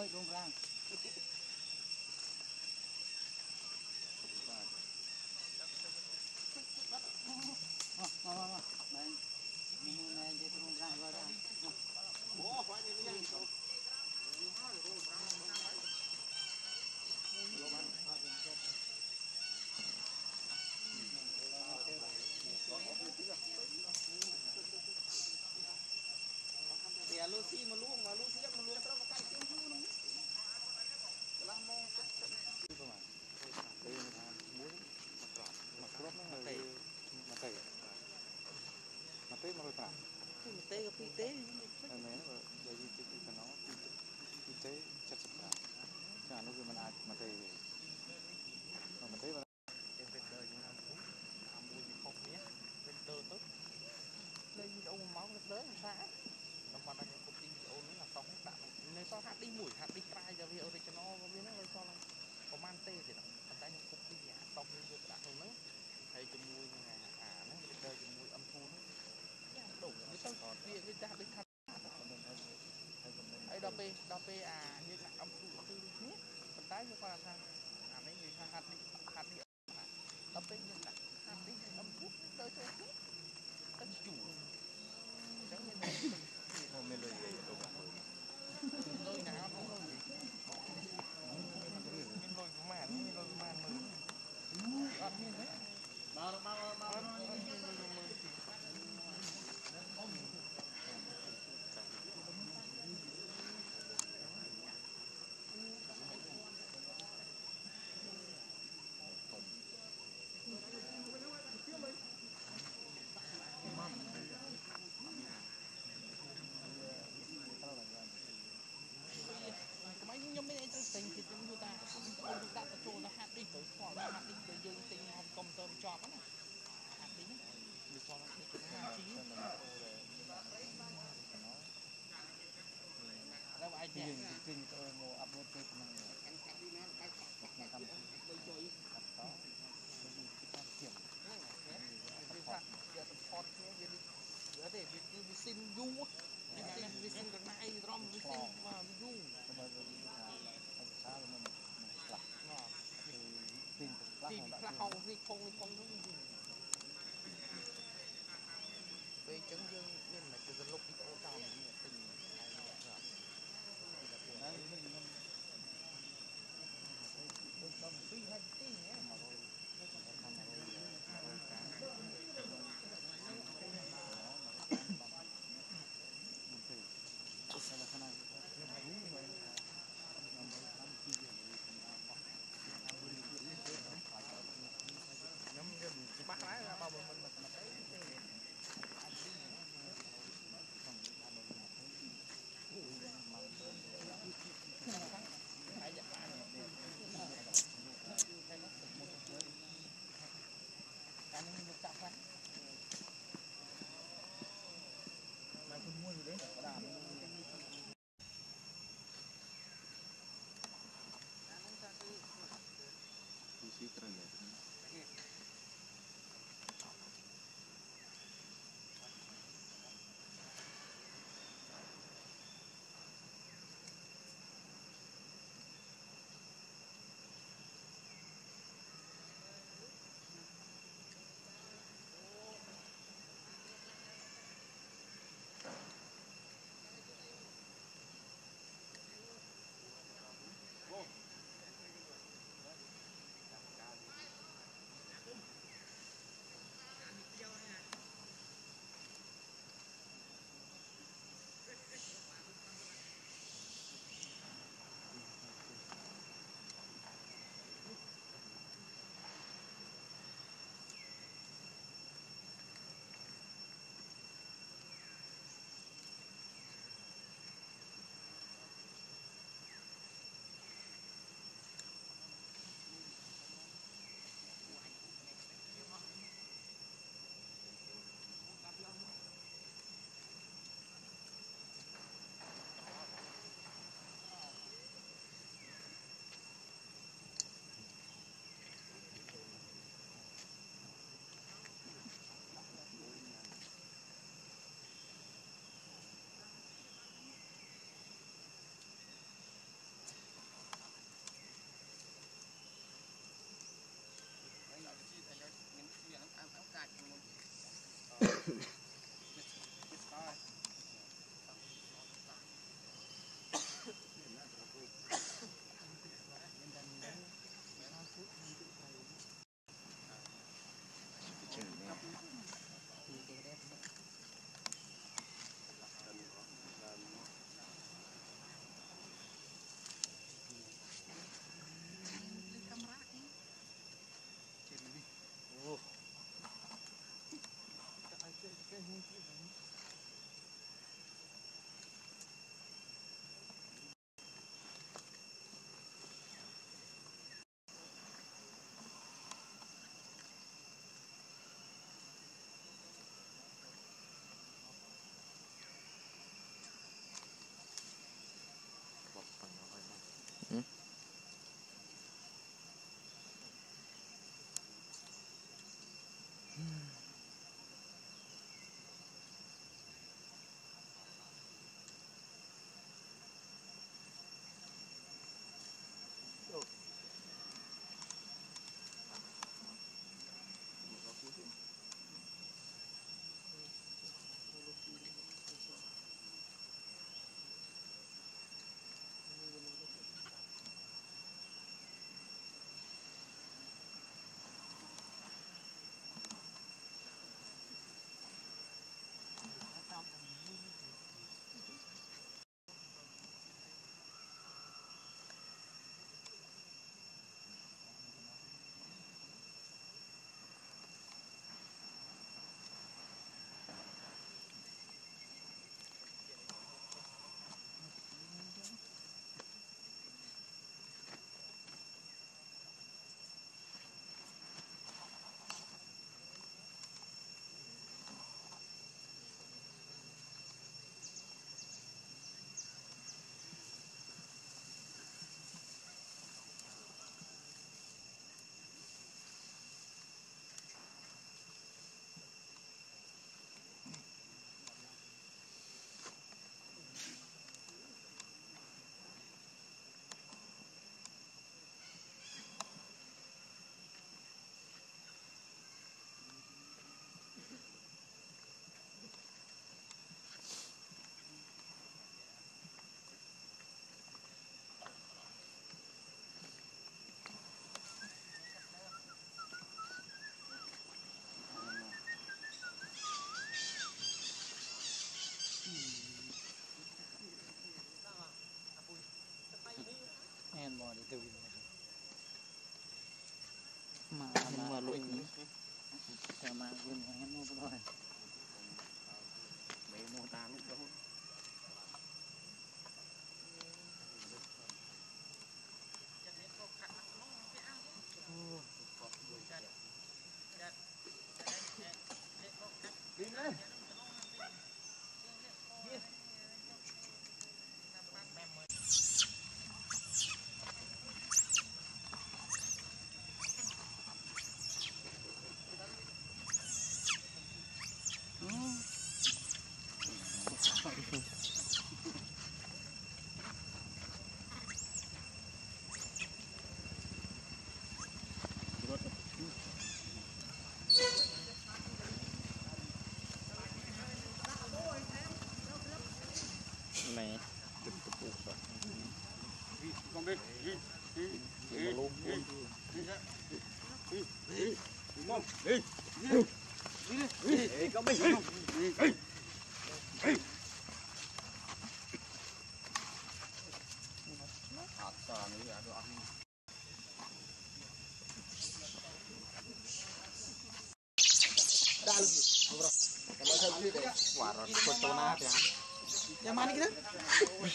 với rung rang Ờ, đi mà luôn terus makan tim dulu nih. Telah mau Matay. Matay mà rồi cả. tê cái phi tê. Em ấy là bởi vì cái cái nó kinh tế chất sạch cả. Chứ là nó cứ mình ai mà tây về. Mà mình thấy mà Em về đời như năm phút. Làm mùi gì không nhé. Về đời tốt. Đây đâu mà máu nó lớn sao? Nó mà đang công ty ôn nó là xong đạn. Nên sao hát đi mũi hát đi trai cho vì ở đây cho nó có biết nó hơi sao ហើយជាមួយនឹងអាអាហ្នឹងវាទៅជាមួយអំធូនយ៉ាងដុំវាទៅវាវាចាស់ដូចថាហើយដល់ពេលដល់ពេលអាយើងដាក់អំធូនគឺគ្នាប៉ុន្តែយើងគាត់ថាអានេះនិយាយថាហាត់នេះហាត់នេះដល់ពេលយើងដាក់ហាត់នេះអំធូនទៅចូលគ្នាទៅជួអញ្ចឹងមាន Không nên lời gì đâu cả. លុយណាអត់លុយមានលុយប្រហែលមានលុយប្រហែលមើលអត់មានទេ Marunong, marunong, marunong. không không đúng gì về chân dương nên là từ lúc đi ô tàu mình tình này nó là đấy mình không Hãy subscribe cho kênh Ghiền Mì Gõ không bỏ lỡ những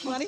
Money?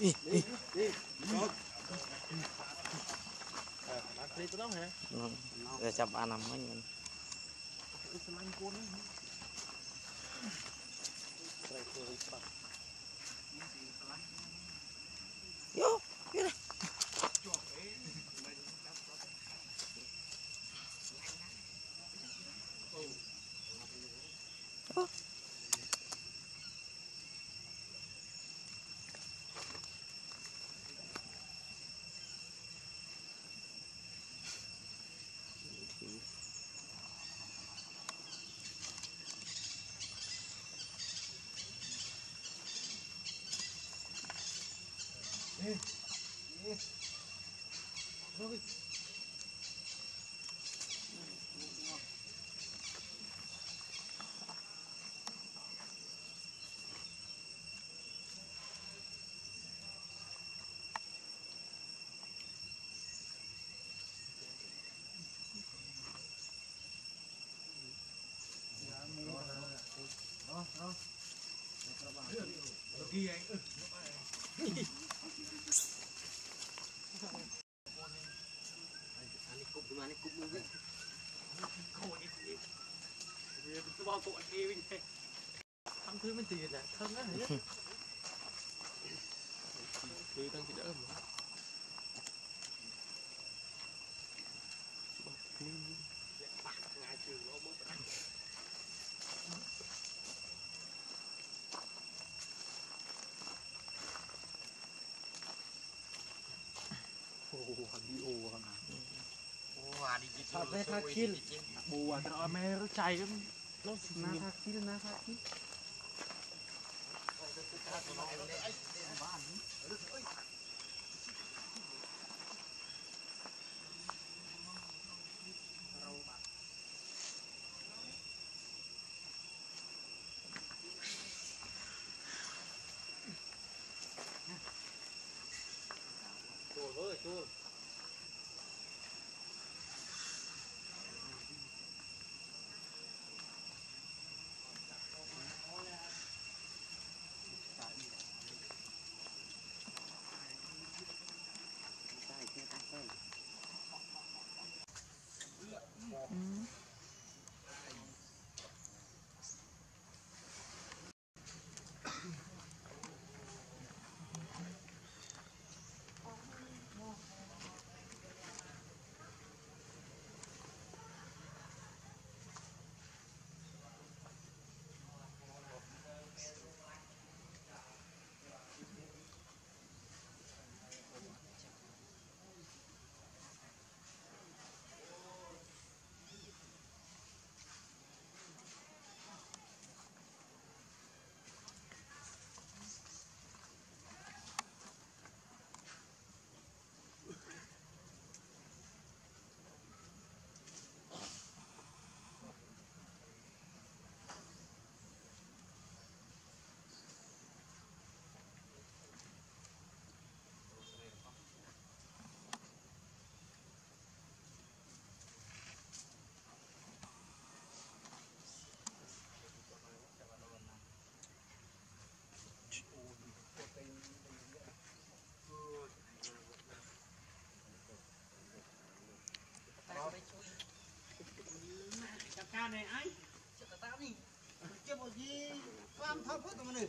Hả? để chụp ăn nằm mấy mình ซื้อตั้งกี่ดิมโอ้โหดีโอบทำให้ทักคิลบัวแต่เอาไม่รู้ใจก็รู้สึกนะทักคิลนะทักคิล I, don't know. này anh. Chắc cả ta đi. Chứ một gì. Phạm thao phút rồi mà này.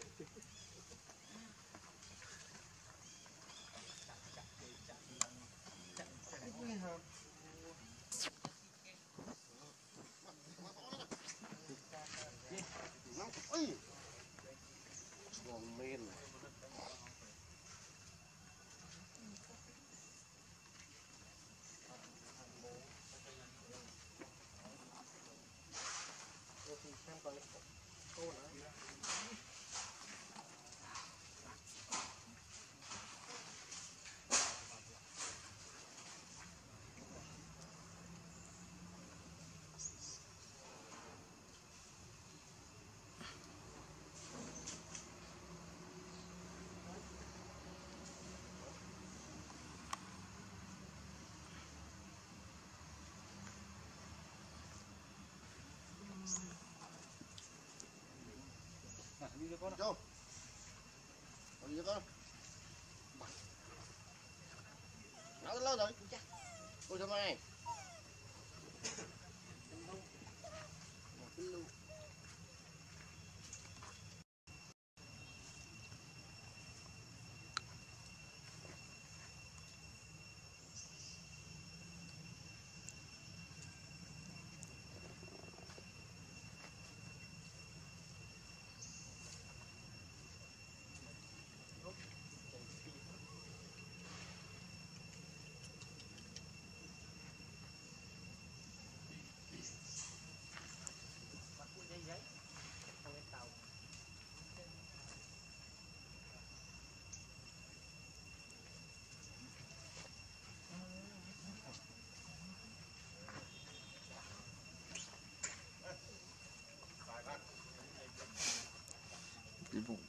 Đi cho con nào đi cho con nó lâu rồi ôi sao mày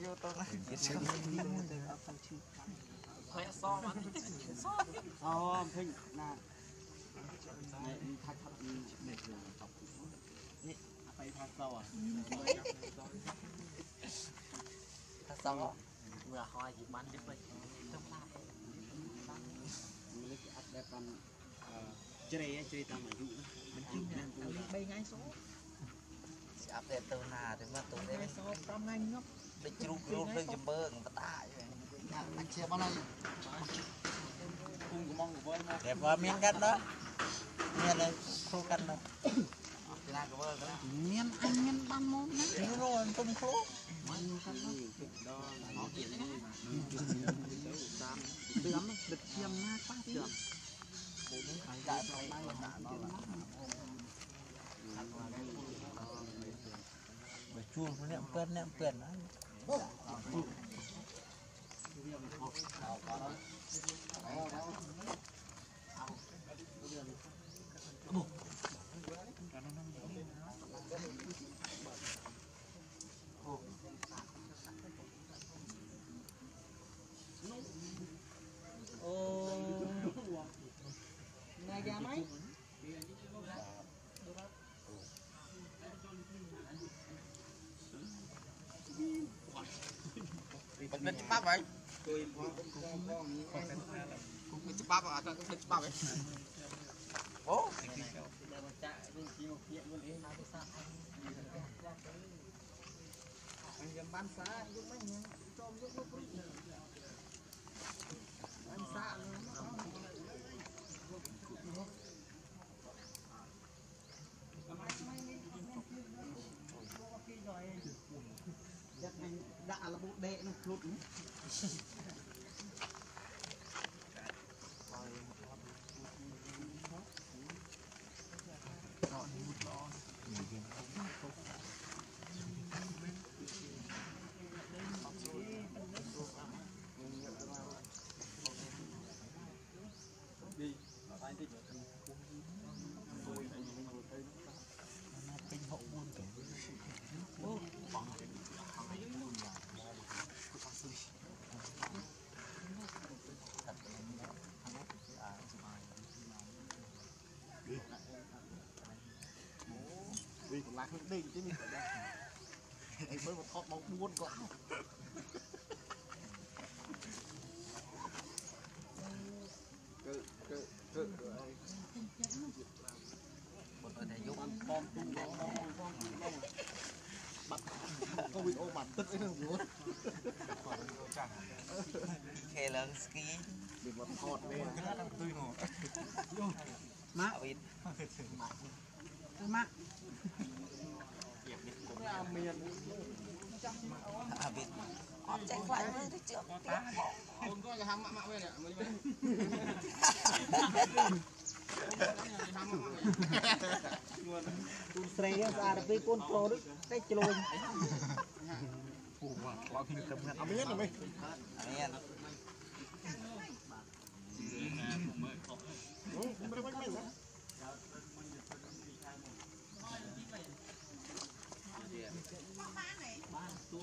vô tôi nói Thôi so mà Sao phinh nè Này thật thật Này tập Này thật thật sâu à Thật sâu à Vừa hoài gì bắn đứt vậy Trong lại Mình lấy cái áp đẹp tâm Chơi chơi tâm ở dụ Mình chinh nè Bây ngay số Áp đẹp tâm hà thì mà tụi đây Ngay số tâm ngay ngốc ដូចជ្រូកគ្រូលើចំបើងបតាអីមិនជាបងហើយគុំកំងកវល់មកតែបើមានកាត់ណាមានតែគ្រូកាត់ណាពីណាកវលទៅមានអញមានបានមកណាទីនោះអត់ទុំគ្រូមិនកាត់ដល់អត់ទៀតនេះតាមឌឿមដឹកឈាមណាខ្លះទៀតដាក់ទៅបានដាក់ដល់បើជួលអ្នកពេនអ្នកពេន Thank you. មិនច្បាប់ហើយជួយផងផងផងនេះមិនច្បាប់អត់មិនច្បាប់ហ៎អូចាក់វិញជាមកភៀកមុនអីមកសាអញចាំបានសាយកមិនញ៉ាំចូលយកមកព្រី 有毒。 កនឹងខ្លួន vì còn lại hơn đi chứ mình phải đây ấy mới một thọt máu buôn quá បើតែយក បានបងទូបងបងបងបងបាត់កូវីដអូបាត់ទឹកអីហ្នឹងព្រោះ ខេឡើងស្គី វាមកថតវិញ ម៉ាក់វិញ បាទទៅពេលកូនប្រុសនេះតែជ្រួញពូមកបោកគ្នាទៅហ្នឹងអត់មានអត់មានអត់មាន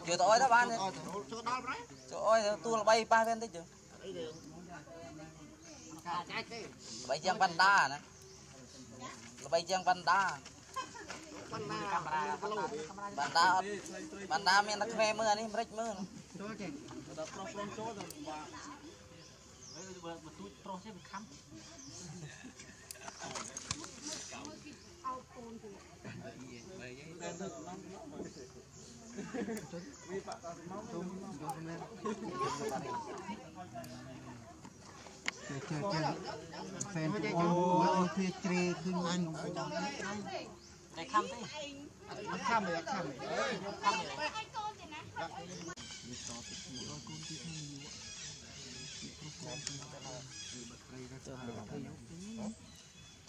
ជួយតអុយទៅបានជួយដល់ប្រៃជួយអុយទួលបីប៉ះវាបន្តិចជើល្បីជាងបណ្ដាណាល្បីជាងបណ្ដា បណ្ណាកាមេរ៉ាបណ្ណាអត់បណ្ណាមានតែខ្វែមើលអានេះមិនរិចមើលចូលចេះដល់ប្រុសប្រុសចូលទៅបាក់ហើយបើបើទូចប្រុសទេវាខំអោបអូនទៅមើលយាយទៅទៅក្នុងវាបាក់ដល់មកជុំជុំមែនជាជាជាហ្វេនអូនមើលធាជ្រេគឺអញខ្ញុំ để khăm thế ăn khăm này ăn khăm này đấy khăm này ăn con gì nè mình cho thịt muối con con thịt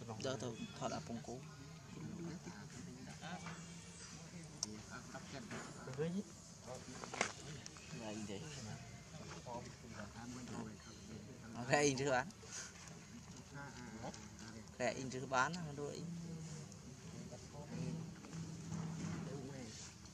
muối giờ tôi thọ đã bông cố đây. Ra in chứ bán ra in chứ bán đuổi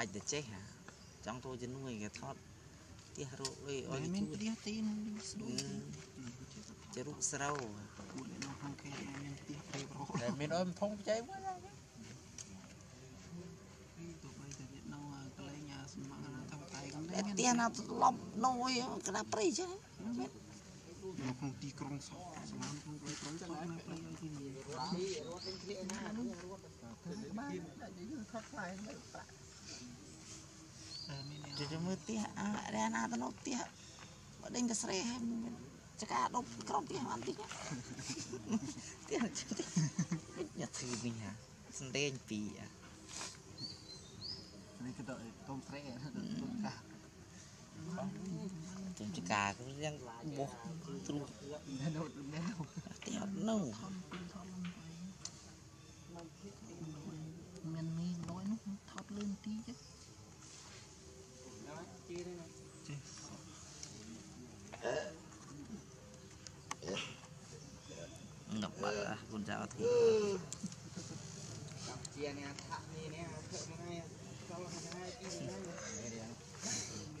បាច់តែចេះចង់ធ្វើជំនួយគេថតផ្ទះរកលុយអុយមានផ្ទះទីនឹងស្ដួយជារូបស្រូវគួរនៅខាងគេមានផ្ទះព្រៃប្រុសតែមានអុយធំខ្ចីមួយទៅបីតែអ្នកនៅកន្លែងសម្មាថាបតៃកំដែរមានផ្ទះណាលប់នោះក្តារព្រៃចឹងមាននៅក្នុងទីក្រុងសោះសម្រាប់ក្នុងទីក្រុងសោះណាព្រៃឲ្យទីនេះរត់ទាំងគ្នាណារត់ទាំងគ្នាបានតែយើងថតខ្លាំងទៅប្រាក់ តែមានជិះមើលផ្ទះអារាណាទៅនៅផ្ទះបើដេញទៅស្រែហើយមានចកាដប់ក្រុមផ្ទះបានតិចផ្ទះញ៉ាំធឺវិញហ่าសំដេងពីអានេះក៏ទៅកុំស្រែទៅកាចឹងចកាគឺយ៉ាងបោះទ្រុសនៅនៅនៅផ្ទះអត់នៅមានមីលយនោះថតលឿនទីចេះចេះ Ngepak lah puncak aku.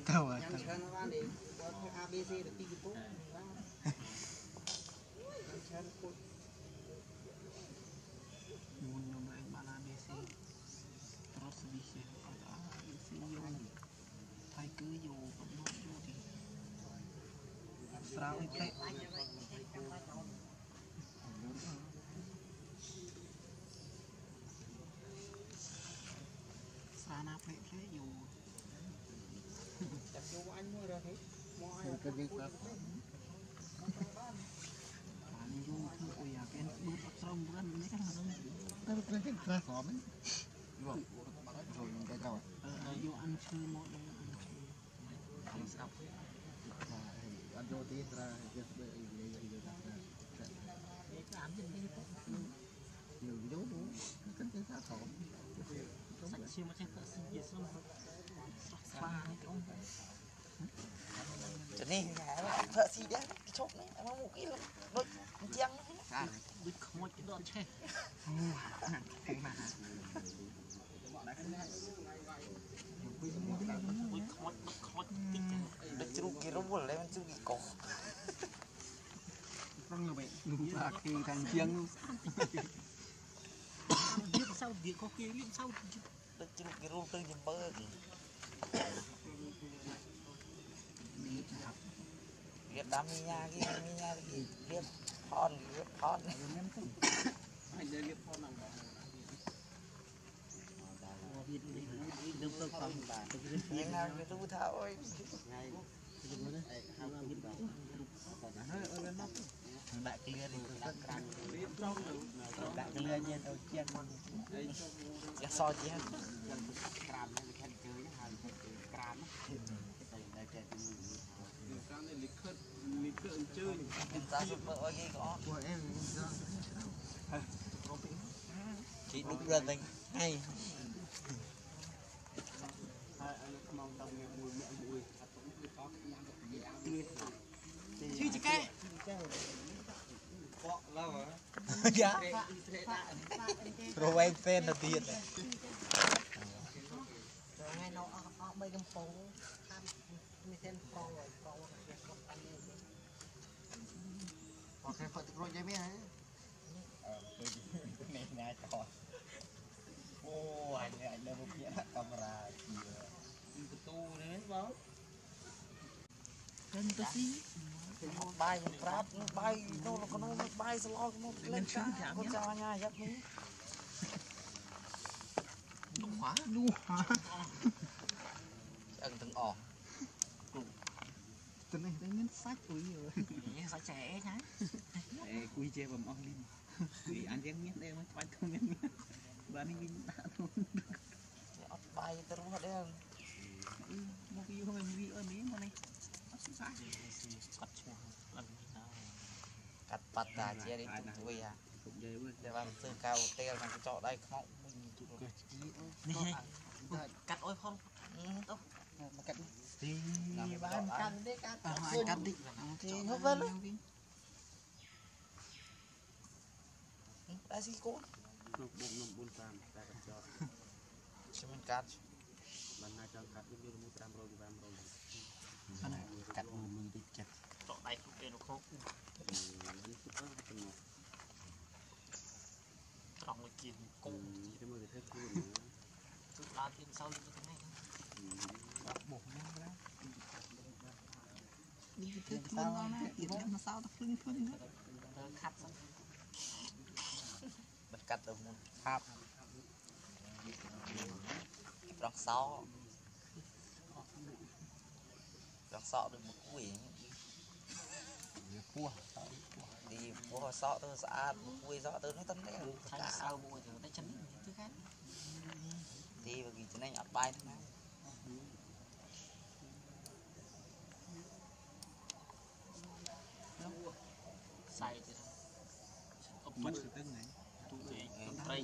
Tawatan. Yang គឺយូរកំណត់យូរទីស្រោចទេស្រាណាភ្លេចភ្លេយូរចាប់យកអញមួយរើសមកអញទៅវិញបាទបានយូរធ្វើអុយអាកែនបឺតអត់ស្រោមវិញនេះហ្នឹងតែព្រឹកគេខ្លះស្រោមហ្នឹងយកអញឈើមក ăn sắp ăn vô tí ra cái cái cái cái làm gì đây nhiều dấu đúng cái cái sát thổ sạch siêu mà trên tận sinh gì xong pha hay không cho nên thợ xì đấy cái chốt này nó một cái đôi chăng à đứt không cái đoạn chơi cái mà Ui, khói, khói, tích được chú cái rung lên mình chú cái cổ Răng là vậy, đúng là khi thằng chiêng Biết sao việc có kia biết sao được chú cái rung từ nhìn bơ việc đam mi nha cái mi nha cái việc thon việc thon anh đây liệp con nào Biết đi, đừng có con bà nhưng nào cái rung thảo ơi Đại kia đi, đại kia nha, đầu chiêng cái so chứ ក្រាមនេះ ា នឹងទៅសំបានយ៉ាងណាវាទូថាអុយថ្ងៃជំនួសហៅគិតបាទគាត់ណាហើយអត់ណាដាក់ក្លៀនទៅដាក់ក្រាំងដាក់ក្លៀនយើងទៅជាងយកសជាងក្រាំនេះវាខាត់ជើញហើយក្រាំតែតែតែក្រាំនេះលិខិតលិខិតអញ្ជើញតាសុំអុយគេក៏អត់ពួកអេមជីដូចប្រតែថ្ងៃ ចកេះបកឡូវយ៉ាប្រវែងសេនទៅទៀតថ្ងៃនៅអស់អស់3កំពង់តាមមានសេនកងហើយកងគេកប់អីអូខេផត់ទៅរួចយាយមានហើយអឺទៅនេះណាតោះអូអញអញលើមកទៀតកាមេរ៉ាជាបន្ទូនេះបង Kan besi. ទៅទៅស៊ី bay prap nó bay nó nó nó nó bay slo nó lên cả con chào nhà dắt mi លូហ่าលូហ่า ân từng ỏ ទៅនេះតែមានសាច់អុយ sao trẻ nhá អេគួយជេបំអស់លីមគួយអញយ៉ាងមានដែរមកបាច់គ្មានបាននេះវិញដាក់ទៅ ớt bay từ hết đấy មកយូរហើយវីអើនេះមកនេះ cắt xuống lần đá chia đi tụi tôi à để bạn từ cao tê là cái trọ đây không mình cắt ôi không đâu mà cắt đi bạn cắt đi cắt cắt đi thì nó vẫn đã xí cố nó buồn nó buồn tam ta cắt cho chứ mình cắt mình nay chẳng cắt đi mua tam rồi tam rồi កមួយ500 500 អានេះកាត់មួយមួយតិចចិត្ត តដៃគ្រប់ពេលនៅក្នុង នេះគឺអត់ចំណុច ត្រង់មួយគៀនគោ ទៅមើលទៅធ្វើខ្លួន គឺដើរទៀនសៅទៅថ្ងៃ បុកហ្នឹងណានេះធ្វើខ្លួនដល់ណាទៀតមកសោតភ្លឹងភ្លឹង ទៅខាត់សិនមិនកាត់ទៅមុនខាប់ប្រងសោ ដល់សក់ដូចមួយគួយវាពោះសក់ពោះនេះពោះសក់ទៅស្អាតមួយគួយសក់ទៅនេះតន្តែខាងសៅមួយទៅតែចំណេញទៅខាងទីវាគេចំណេញអត់បាយទេណាសៃទៀតអពុស្ទឹងហ្នឹងទូចេកត្រី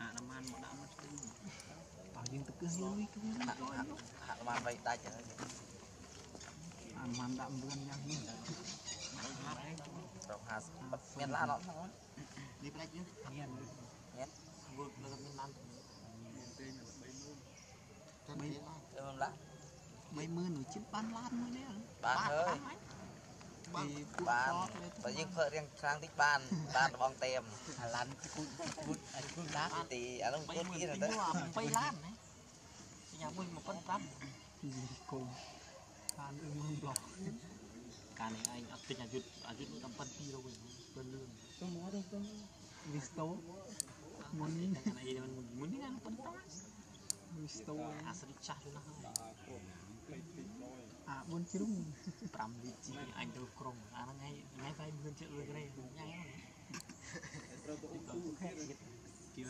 អានមានមកដាក់មកស្ទឹងតោះយើងទៅគឺយូរវិញគឺដាក់ដាក់បានវៃដាច់ហើយ ម៉ាំដាក់9យ៉ាងនេះដល់50មានឡានអត់ហ្នឹងនេះផ្លេចនេះមានមានធ្វើលើមានឡានមានទេមាន3ម៉ឺនចាំមានឡានឡាន3ម៉ឺននោះជិតបានឡានមួយនេះបានហើយពីបានបើយើងធ្វើរៀងខាងតិចបានបានរបងតែមអាឡានគូគូគូឡានទីអាឡងគូទៀតទៅ20ឡានញ៉ាំមួយ15គូ ការនឹងមិនប្លុកការនេះឯងអត់ទិញអាយុអាយុដល់ប៉ុន2រយប៉ុនលឿនទៅមកទៅទៅវិស្តូមុននេះមុននេះអានប៉ុនតាវិស្តូអាស្រីចាស់យូរណាស់អា4ជ្រុង5លីជីអញទៅក្រុងអាហ្នឹងឯងថ្ងៃតែមានចិត្តលឿនទេញ៉ៃត្រូវទៅគូខែទៀត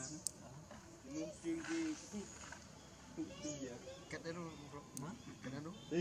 មុនជើងគេទុកទីកាត់ទៅរកមកកាត់ទៅ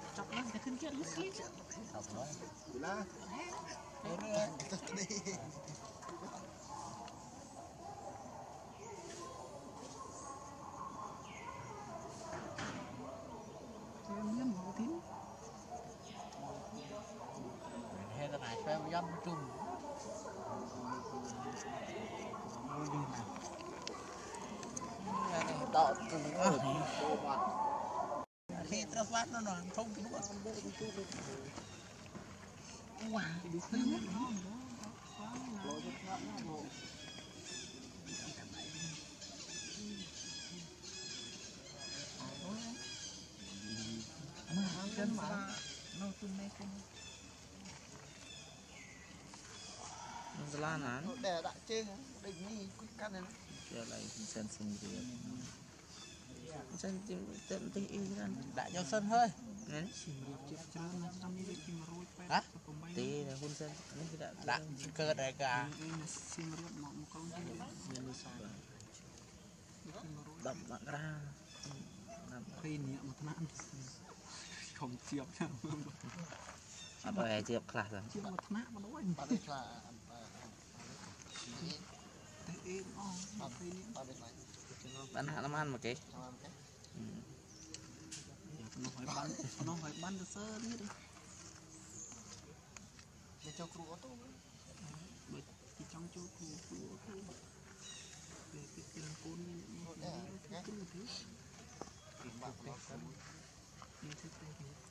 Coklat kita kerja lu sih. Coklat. Gula. Orang. Kita tadi. Kalian mau tim? không đúng không nó lan hả nó đại chơi hả đi cái này. Nó lại sen sung rồi អញ្ចឹងទីទៅបន្ទិះអ៊ីច្រើនដាក់យកសិនហើយហ្នឹងហ៎ទេហ៊ុនសែននេះគេដាក់ដាក់កើតឯកាស៊ីមរួតមកមកកងមានលុយសាយ10មករាដល់ពេលនេះមកថ្នាក់ខំជាប់ចាំអត់ឲ្យជាប់ខ្លះទៅជាប់មកថ្នាក់មកដូចបាត់ឲ្យខ្លះអត់ទៅអេអស់ដល់ពេលនេះបាត់ឲ្យខ្លះ បានហាក់បានមកគេនោះហើយបាននោះហើយបានទៅសើទៀតទៅចូលគ្រូអត់ទៅបើគេចង់ចូលគ្រូគ្រូអត់ទៅពេលពីគ្រាន់កូនមកដែរគ្រូទៅពីបាក់របស់ខ្ញុំនេះគឺគ្រូ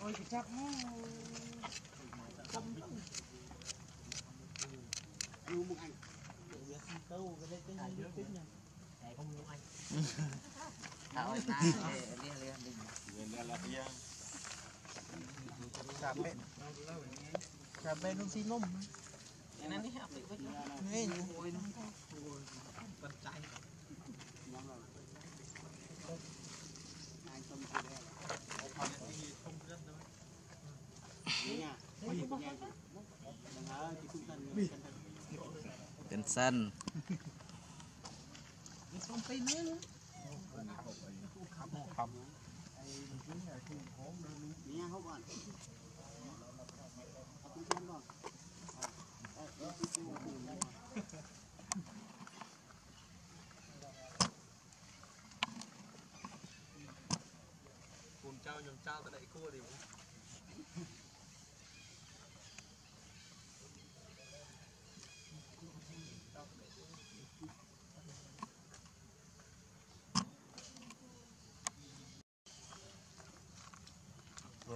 Ôi cái chắc nó không đâu. Yêu một anh. Để biết câu cái đấy cái này biết tính không yêu anh. Thảo anh ta lia lia mình. Mình là là lia. Cà bên. Cà bên nó xin lông. Cái này đi học bị vứt. Nghe. Ôi nó. Con. Tên sân. không tay nữa nữa trao nhầm trao tại đại cua thì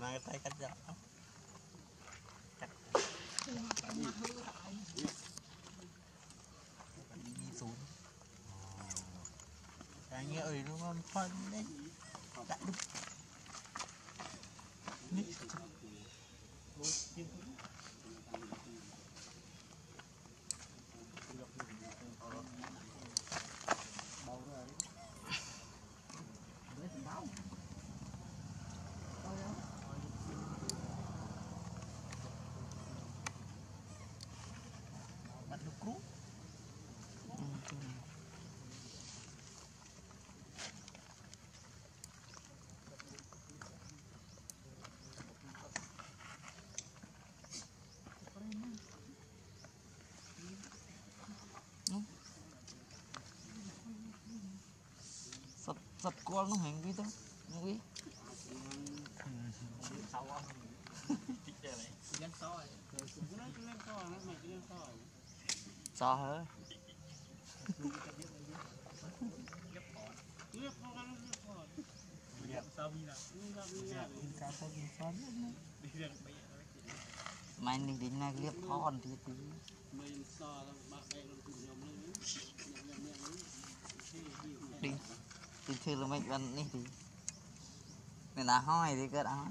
bữa thấy cách cắt giỏ đi xuống. Anh nghe ơi, nó ngon phân đấy. Đại đúng thật thật qua nó hàng quý đó nó quý sao hả mày đi đến nay liếc con thì tí មិនសល់បាក់បែកក្នុងខ្ញុំនេះខ្ញុំញ៉ាំញ៉ាំនេះ thì Đi là mấy bạn đi thì. mình đã hoi thì cứ đó.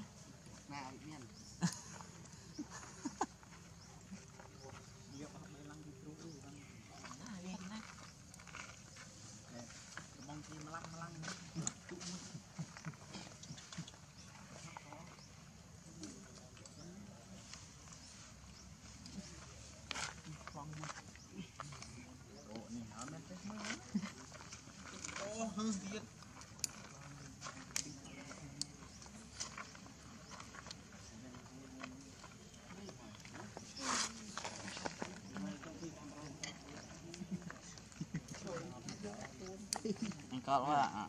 好了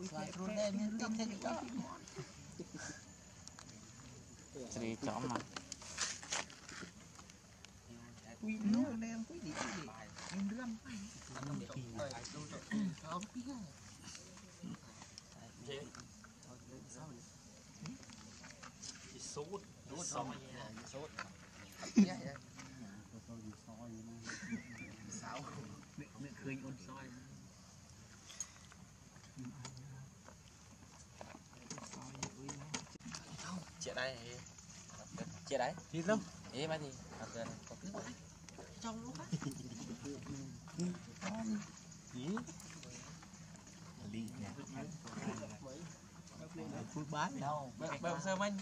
cái sợi rồi đen như tin thế đó Đi chó mà. quy nó đen quy đi quy đi em râm không biết sốt Sốt xong Chị đây. Chị đấy. Thì đâu Ý mà gì trong lúc đi nè. Phút bán đâu? Bèo sơ manh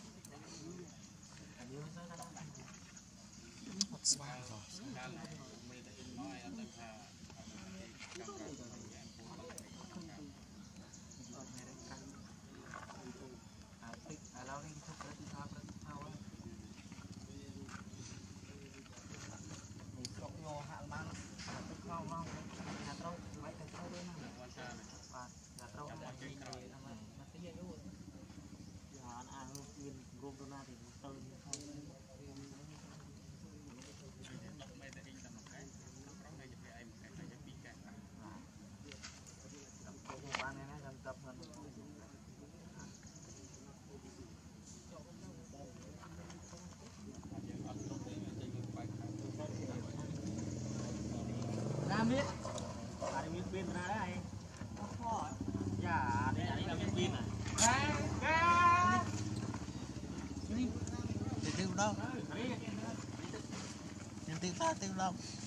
Pha.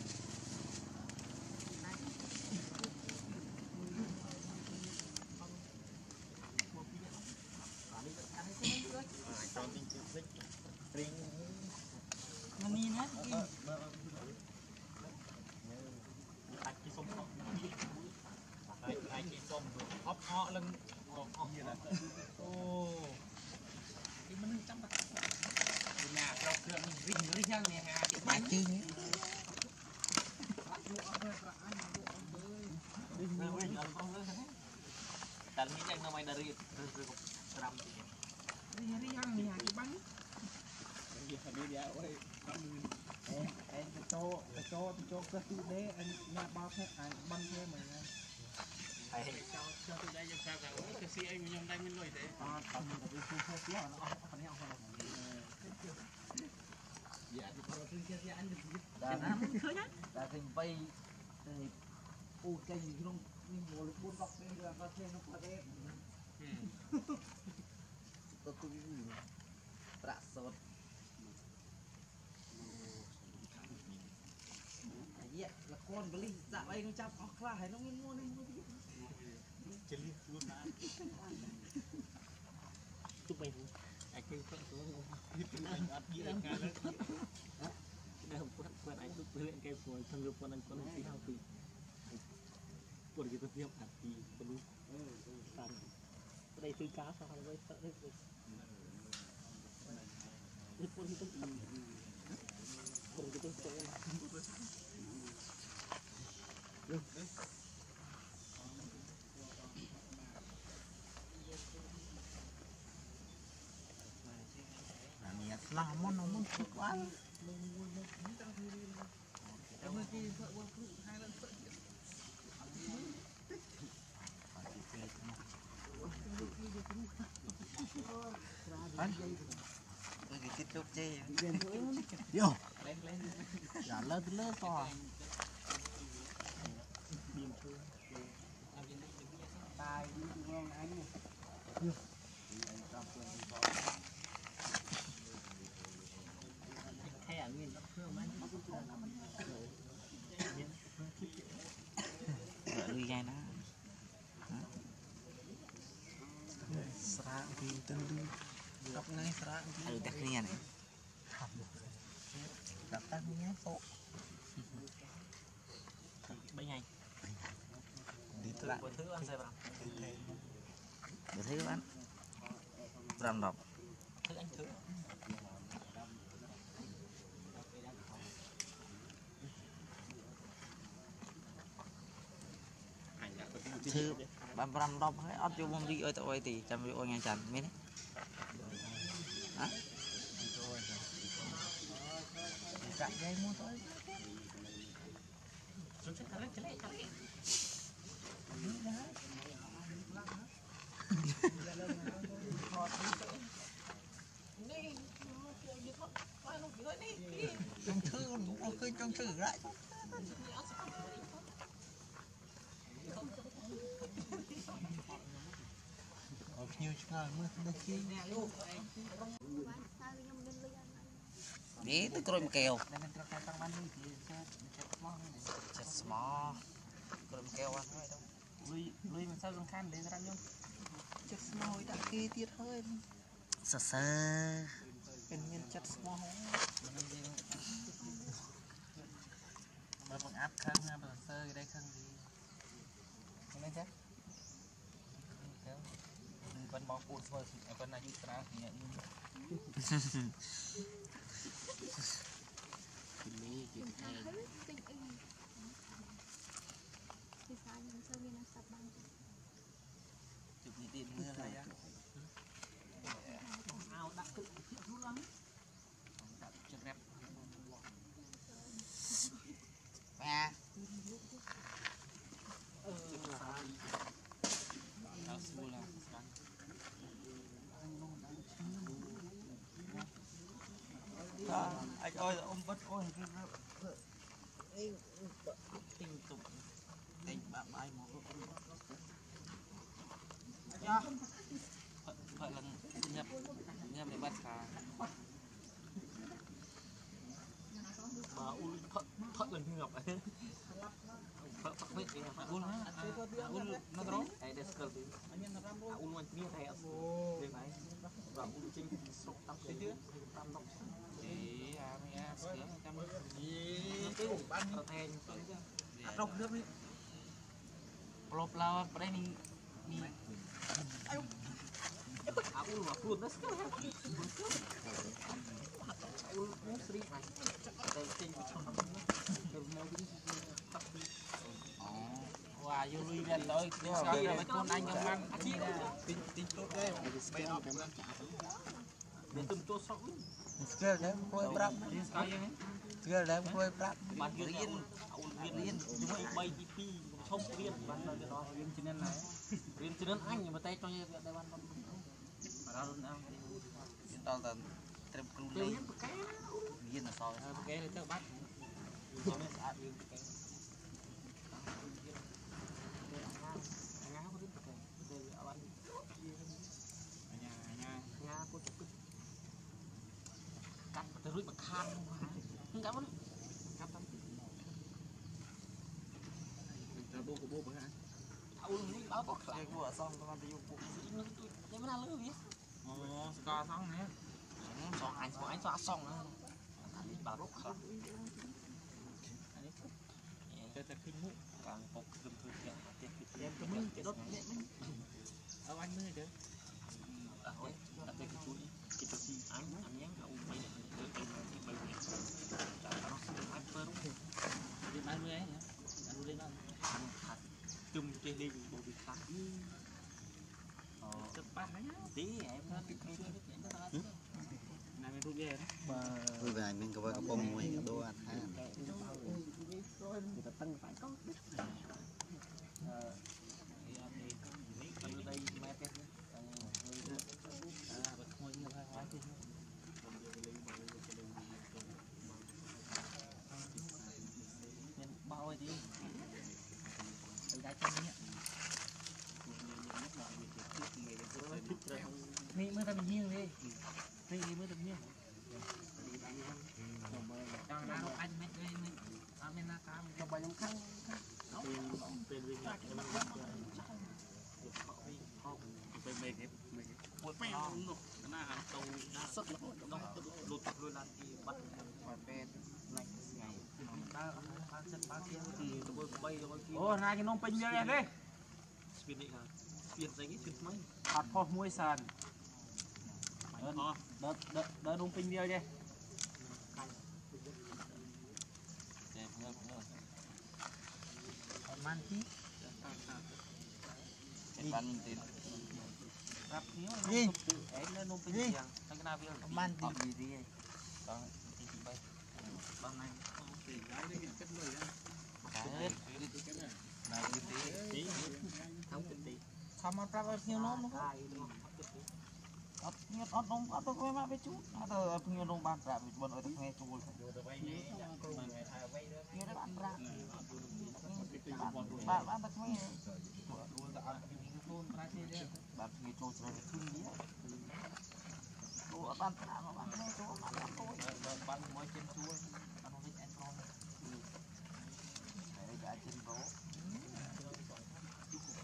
Ini yang namanya dari ram Rinh rinh ăn mì hả cái bánh Em cái chỗ cái cho cái chỗ cái tư đế anh nhà bao thế anh băng thế mà ai cho cho tôi đây cho sao cả cái xe anh mình nhom đây ទៅទូប្រាក់សុទ្ធអាយ៉ាលកូនបលីដាក់អីនឹងចាប់អស់ខ្លះហើយនឹងមានមួយនេះមួយទៀតចលៀសខ្លួនណាទុបៃអាគេគាត់ខ្លួនខ្ញុំអត់យាកាលដែរគាត់គាត់អាចទុបពេលគេព្រោះខ្ញុំរពន្ធនឹងគាត់ពីហៅពីពលរដ្ឋភាពអាទីពលុតាម đây thứ cá sao anh lúc luyện cái phổi thằng lúc con anh cái tôi hạt tí con lúc tàn thứ cá sao không sợ đấy Ini pun itu kan. Pun itu tuh kuat tôi thì tiếp tục chơi Yo. Dạ lơ lơ to Tài đi từ ngon anh này Hay vợ lui đó. ទៅលឺ10ថ្ងៃស្រាកពី ừ đặtគ្នានេះ 10តាំងញ៉ាំសូ Bây ngày ឌីត្រាក់ buổi thứ ăn sao bạn? được thứ bán ram đọc Thứ anh thứ. thư បាន5 10ហើយអត់យកបងរីអុយទៅអុយទេចាំយកអុយថ្ងៃច័ន្ទមានទេហ៎ចាក់យាយមកទៅសុំសិនខាងឆ្លែកខាងនេះចង់ឈឺអូនឃើញចង់ឈឺរ៉ាច់ ភ្ញៀវឆ្ងល់មើលនេះគេនេះទៅក្រួយកែវមិនត្រូវតែចង់បាននេះគេចិត្តស្មោះចិត្តស្មោះក្រួយកែវអត់ហើយដល់លុយលុយមិនសូវសំខាន់លេងរ៉ាញោមចិត្តស្មោះដាក់គេទៀតហើយសរសើរពេលមានចិត្តស្មោះហ្នឹងយើងបើបង្អាប់ខឹងណាបើសរសើរគេដែរខឹងទីមិនទេ ប៉ិនបងពូស្មើអប៉ិនណាយូរច្រើនគ្នាពីនេះជាខែពីសាយមិនសូវមានអសបបានទេជប់នេះទៀតមើលហើយអោដាក់ទឹកភាគយូរឡើងដាក់ច្រាប់បាទ anh ơi ông bắt ôi tinh tục. Đánh bạn ai mà ya phải là nhập nhập để bắt cá. Mà ul thật thật là ngập ấy. Thật thật biết gì mà ul ul nó đó ai để sờ đi ul mình biết hay ở đây này và ul trên sọc tắm thế chứ tắm nóc thì à mày à sửa trăm nó cứ ban ở thèn ăn rong nước đi lộp lao ở đây mình mình à ul mà luôn nó sờ ul nó sri này đây trên trong nó được mau đi tập đi Wow, vô lui ra tới cái sky là mấy con anh trong ăn đi ra tin tin tốt đấy bay ốc cái để tụm cho sọc skill đấy quay prap ស្គាល់ដែរគួយប្រាប់រៀនស្គាល់យើងស្គាល់ដែរគួយប្រាប់បានរៀនអូនរៀនរៀនជាមួយ3ទី2ឈប់រៀនបាននៅទៅដល់រៀនជំនាញណារៀនជំនាញអញបើតែចង់យកវាដែរបានបាត់បាររនអង្គរៀនដល់តែត្រឹមគ្រូលេងរៀនបកែរៀនអសរបកែទៅបាត់ស្អាតរៀនបកែ Rồi bố của bố bữa hả? អ៊ុលនេះបើក៏ខ្លាំង cái của xong nó đi vô bụng នេះនេះមិនណាលើវា Ồ, score xong nè. សងអញសងអញសងអសងណាអានេះបើរកខ្លះ Cho ta kinh mũ. កាងពុកគ្រឹមធ្វើផ្ទះផ្ទះពីផ្ទះ Em có mình cái đốt nhẹ mình. Ở anh mới được. អើយអត់ទេគេជួយគេទៅស៊ីអញអញយ៉ាងអ៊ុំបីទៅទៅទៅបីនេះតែអត់ស្គាល់ឲ្យធ្វើរូប Đi bán mươi ấy nhá. Ăn luôn lên ăn. ខាងខាត់ជុំចេះលេងបូវា chung chơi đi bộ việc khác chụp bắt tí em này mình rút về rồi về mình có vào có bông mình đồ ăn ha người ta tăng đi. នេះមើលតែញៀងទេនេះមើលតែញៀងចាំណាអាចមិនទេមិនអត់មានណាតាមទៅបាញ់ខ្ញុំខាងពេលវិញខ្ញុំបាត់ទៅមេគេមេគេពួតពេកនោះណាអាទៅដាក់សឹកលុតលុតលុតឡើងទីបាត់បាត់ពេលណាស់ថ្ងៃដើរអត់ សិនបើគេទីក្បួនក្បីឲ្យគេអូណាគេនំពេញយល់ទេស្ពីននេះហ่าស្ពីនស្អីគេស្ពីនថ្មីអត់ផុសមួយសិនដល់ដល់ដល់នំពេញយល់ទេចេះមើលមើលអត់បានទីចេះបានទីប្រាប់ខ្ញុំឯងនៅនំពេញយ៉ាងទាំងណាវាអត់បានទីរីឯងបងទី3បងណា ខំមកប្រាប់ឲ្យខ្ញុំនោមនោះអត់ញៀតអត់នំអត់ទៅមកវាជូតអត់ទៅឲ្យខ្ញុំនោមបានប្រាប់វាមិនឲ្យតែខ្ញុំជួលទៅទៅវិញខ្ញុំបានប្រាប់បាទបានតែខ្ញុំជួលទៅអត់ខ្ញុំខ្លួនប្រាច់ទេបាទខ្ញុំចូលជ្រើសខ្លួននេះគូអត់បានប្រាប់មកបានខ្ញុំចូលបានគូបានមកជិះជួល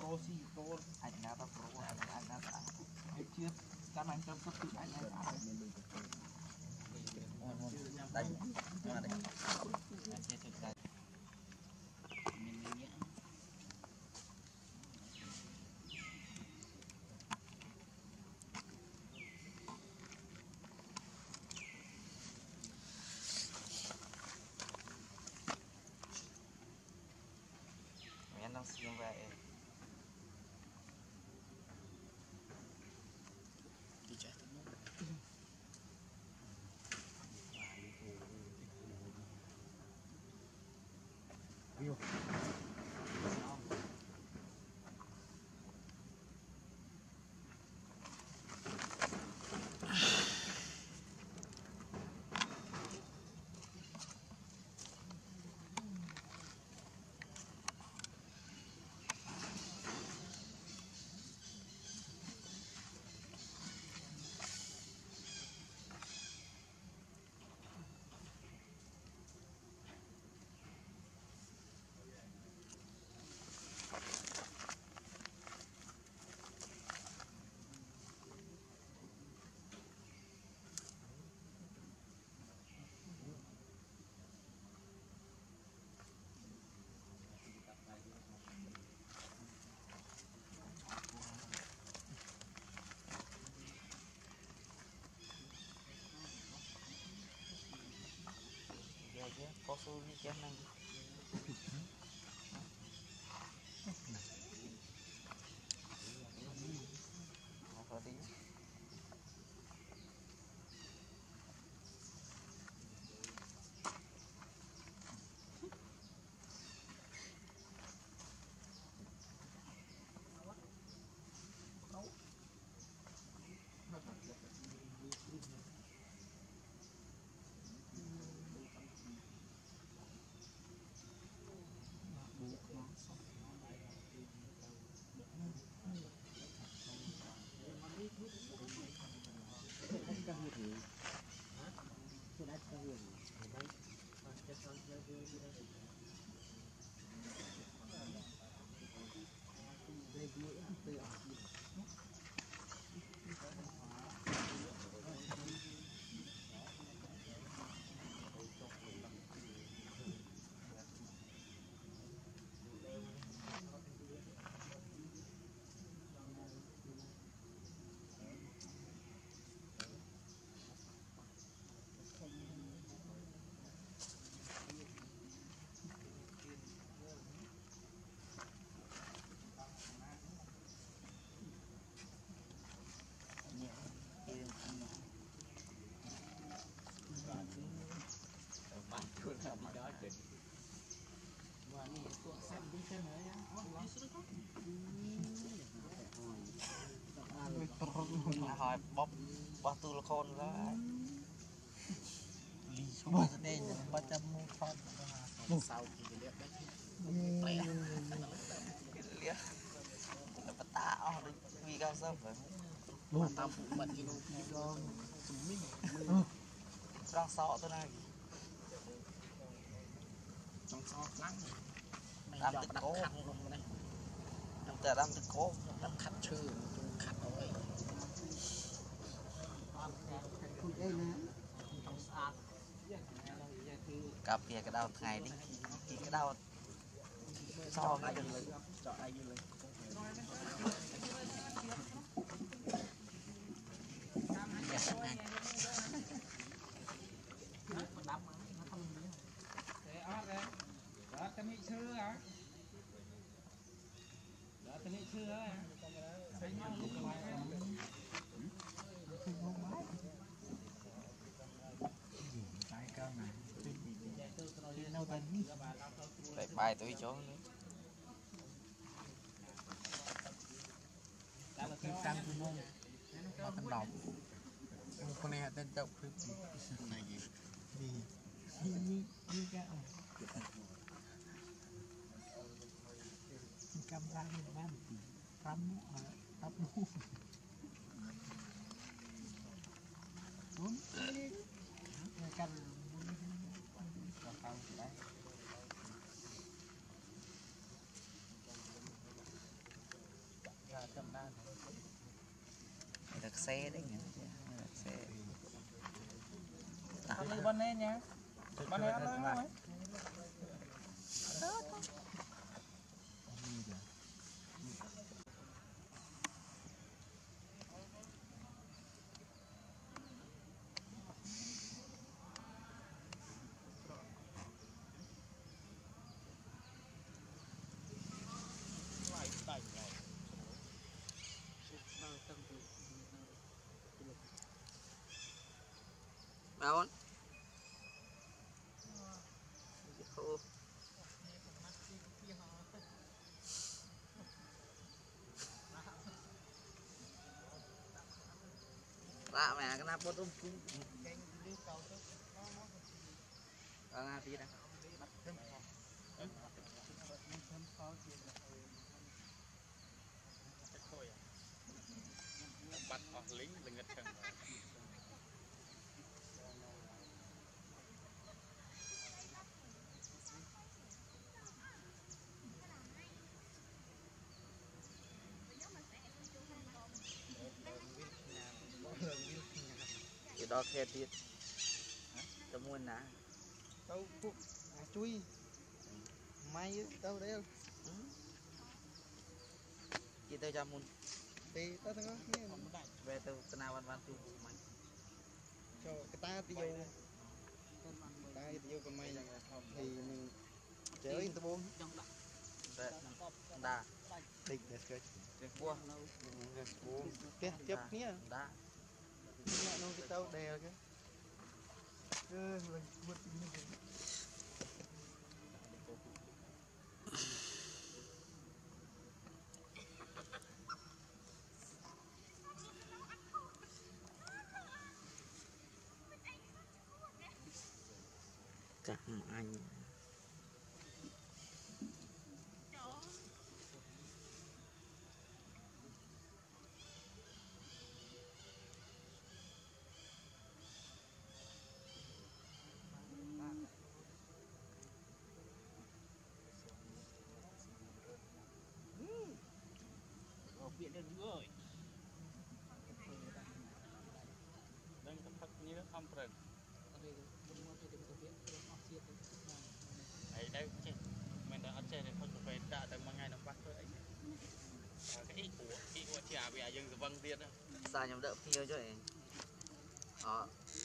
ូស៊ីតូនអាចណាតប្រូអាចណាតអាខ្ញុំជឿតាមអញត្រឹមសុទ្ធគឺអាចណាតអាមានលុយទៅដៃមកដៃ also use your money. ហើយបបបោះទូលខូនក៏លីឈ្មោះស្ដែងបាត់ចាំមកថតសៅពីលៀបដែរប្លែកលះបតាអស់ដូចវី90ហ្នឹងមកតាមពុកបាត់គីឡូពីដងជំមីងស្រង់សក់ទៅណាចង់សោខ្លាំង ដាំទឹកកោខ្ញុំណាខ្ញុំតែដាំទឹកកោខ្ញុំដាំខាត់ឈើខ្ញុំខាត់អីកាពីកដៅថ្ងៃនេះពីកដៅសងឲ្យយើងលើចោលឲ្យយើងលើ hai tôi chỗ nữa cái xe đấy nhỉ xe. Bắn lên nhá. Bắn lên ăn thôi. tahun oh. lạ mẹ kenapa tuh à, tí đã. Bắt off lính là ngất thằng. ដល់ខេតទៀតទៅមួយណាទៅពួកអាជួយម៉ៃទៅដែរគេទៅចាំមុនទេទៅទាំងអស់គ្នាមិនដាច់វាទៅស្នាវ៉ាន់វ៉ាន់ទូមិនចូលកតាទៅយោតែទៅយកកម៉ៃយ៉ាងណាពីនឹងជើងត្បូងចង់ដាក់តែដាក់តិចតែស្គិចពោះនៅស្ពោះទៀតទៀតគ្នាដាក់ Nak nong kita udah ya ke? Eh, buat ini. Ở viện được rồi. Đang tập thật như âm rừng. អីទៅចេះមិនដល់អត់ចេះទៅផឹកកាហ្វេដាក់ទៅមួយថ្ងៃដល់បាត់ធ្វើអីគេអ៊ីគួអ៊ីគួជាអាវាយើងស្វឹងទៀតសាខ្ញុំដកភ្ញៀវចុះឯងអ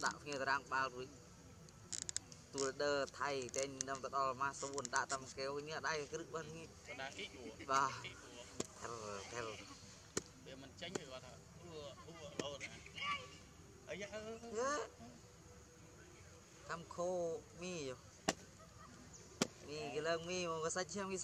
ដាក់ភ្ញៀវតារាងបាល់រួចទូលដឺថៃតែខ្ញុំទៅដល់មកសួនដាក់តាមកែវនេះដៃគ្រឹកបាននេះគាត់ថាអ៊ីគួបាទអ៊ីគួថែលថែល tranh cái lông mi. Mà có chiêm cái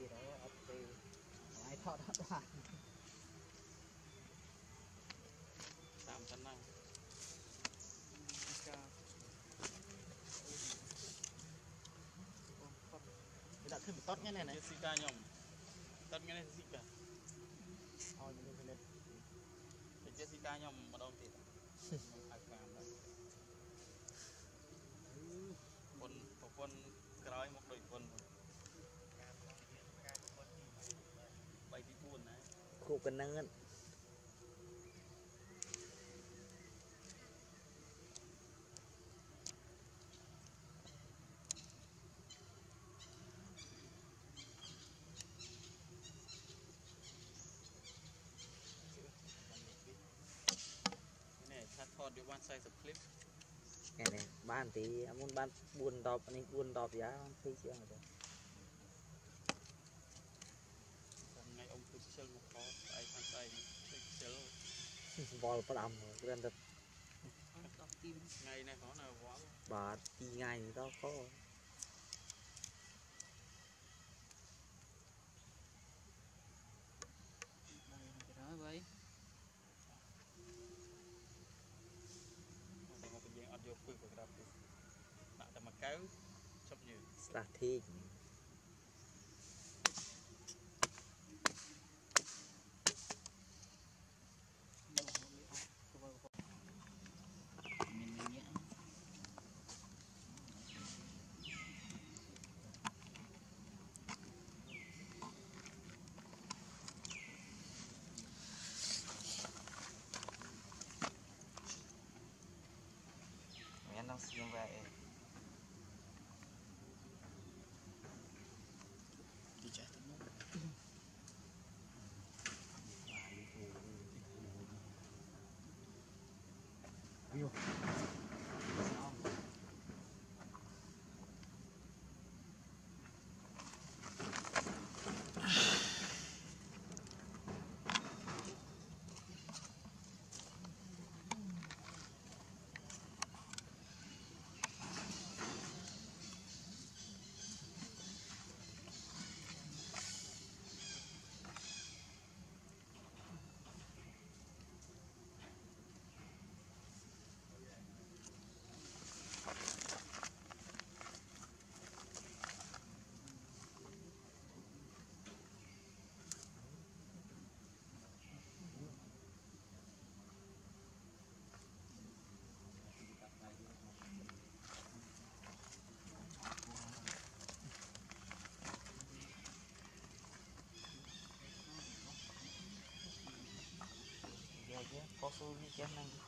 ទីមិនអត់ទៀតហើយអត់ទេហើយថតអត់បាន តាមសិនណា ដាក់ធ្វើបតញ៉ែណែ ស៊ីកាខ្ញុំតើថ្ងៃនេះស៊ីកា ឲ្យខ្ញុំទៅនេះ តែជាស៊ីកាខ្ញុំម្ដងទៀតខ្ញុំហៅតាមដែរពុនប្រពន្ធ ណាខូបកណ្ដឹងនេះឆាត់ថតយកបាន40 clip នេះនេះបានទីអមុនបាន4ដបនេះ4ដបយ៉ា20ជាងទៅ vol bắt âm rồi cái tập này có bà đi ngày tao có vậy tengok kerja audio pun ke kerap tu nak ada makau cop je strategi house. Remember, I 都理解了。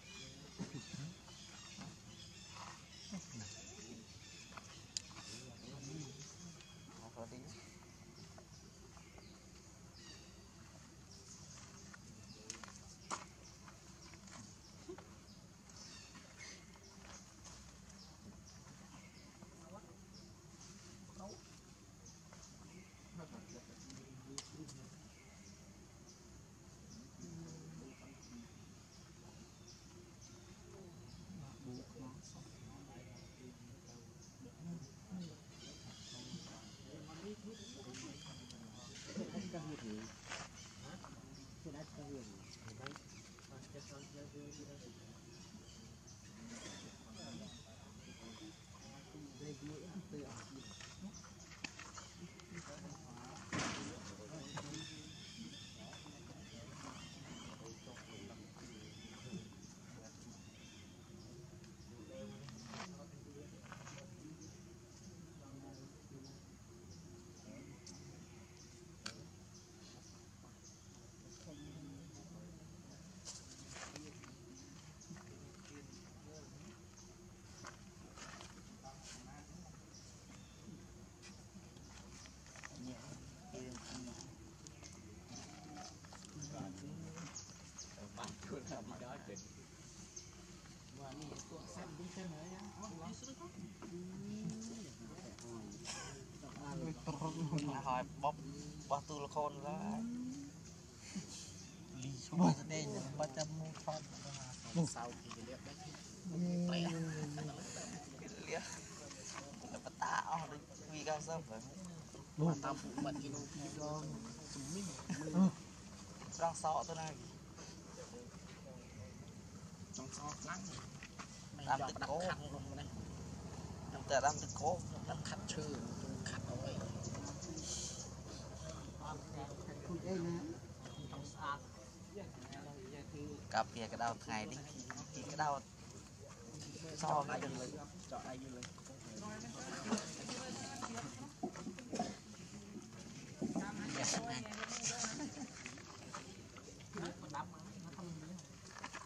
បបបោះទូលខូនហើយលីឈ្មោះស្ដេងបាត់ចាំមកថតសៅពីលៀបដែរប្លែកលះបតាអស់ដូចវីកៅសឹមហ្នឹងមកតាមពុកបាត់គីឡូពីដងជំមីស្រង់សក់ទៅណាចង់សោខ្លាំងតាមទឹកគោខាត់ក្នុងនេះខ្ញុំតែតាមទឹកគោដាក់ខាត់ឈើ កាពីកដោថ្ងៃនេះពីកដោសវា ចង់ឯងលើ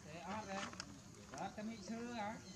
thế ở đây đó cái này chưa à đó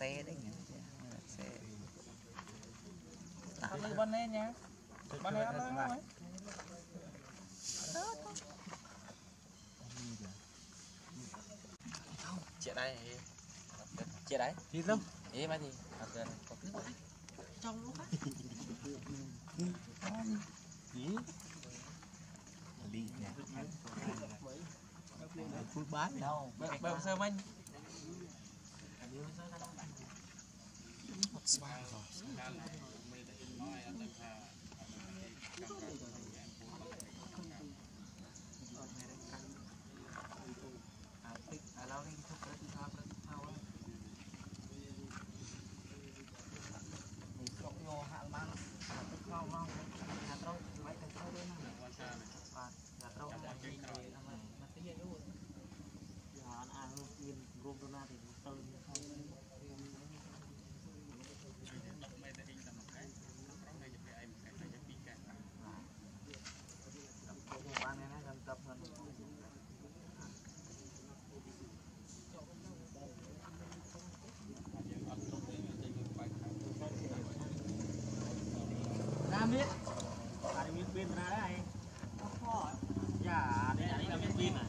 xe đấy nhỉ? Xe. Ăn lên bên lên nha. Bên lên ăn lên không ấy chị đây chị đấy đi đâu đi mà gì? Trong lúc đi bán đâu. Bây giờ sơ anh ស្វាងក៏ស្វាងមិនតែខ្ញុំមកអត់ដឹងថា biết. Ada miếng pin ra đấy. Ya, đây là miếng pin này.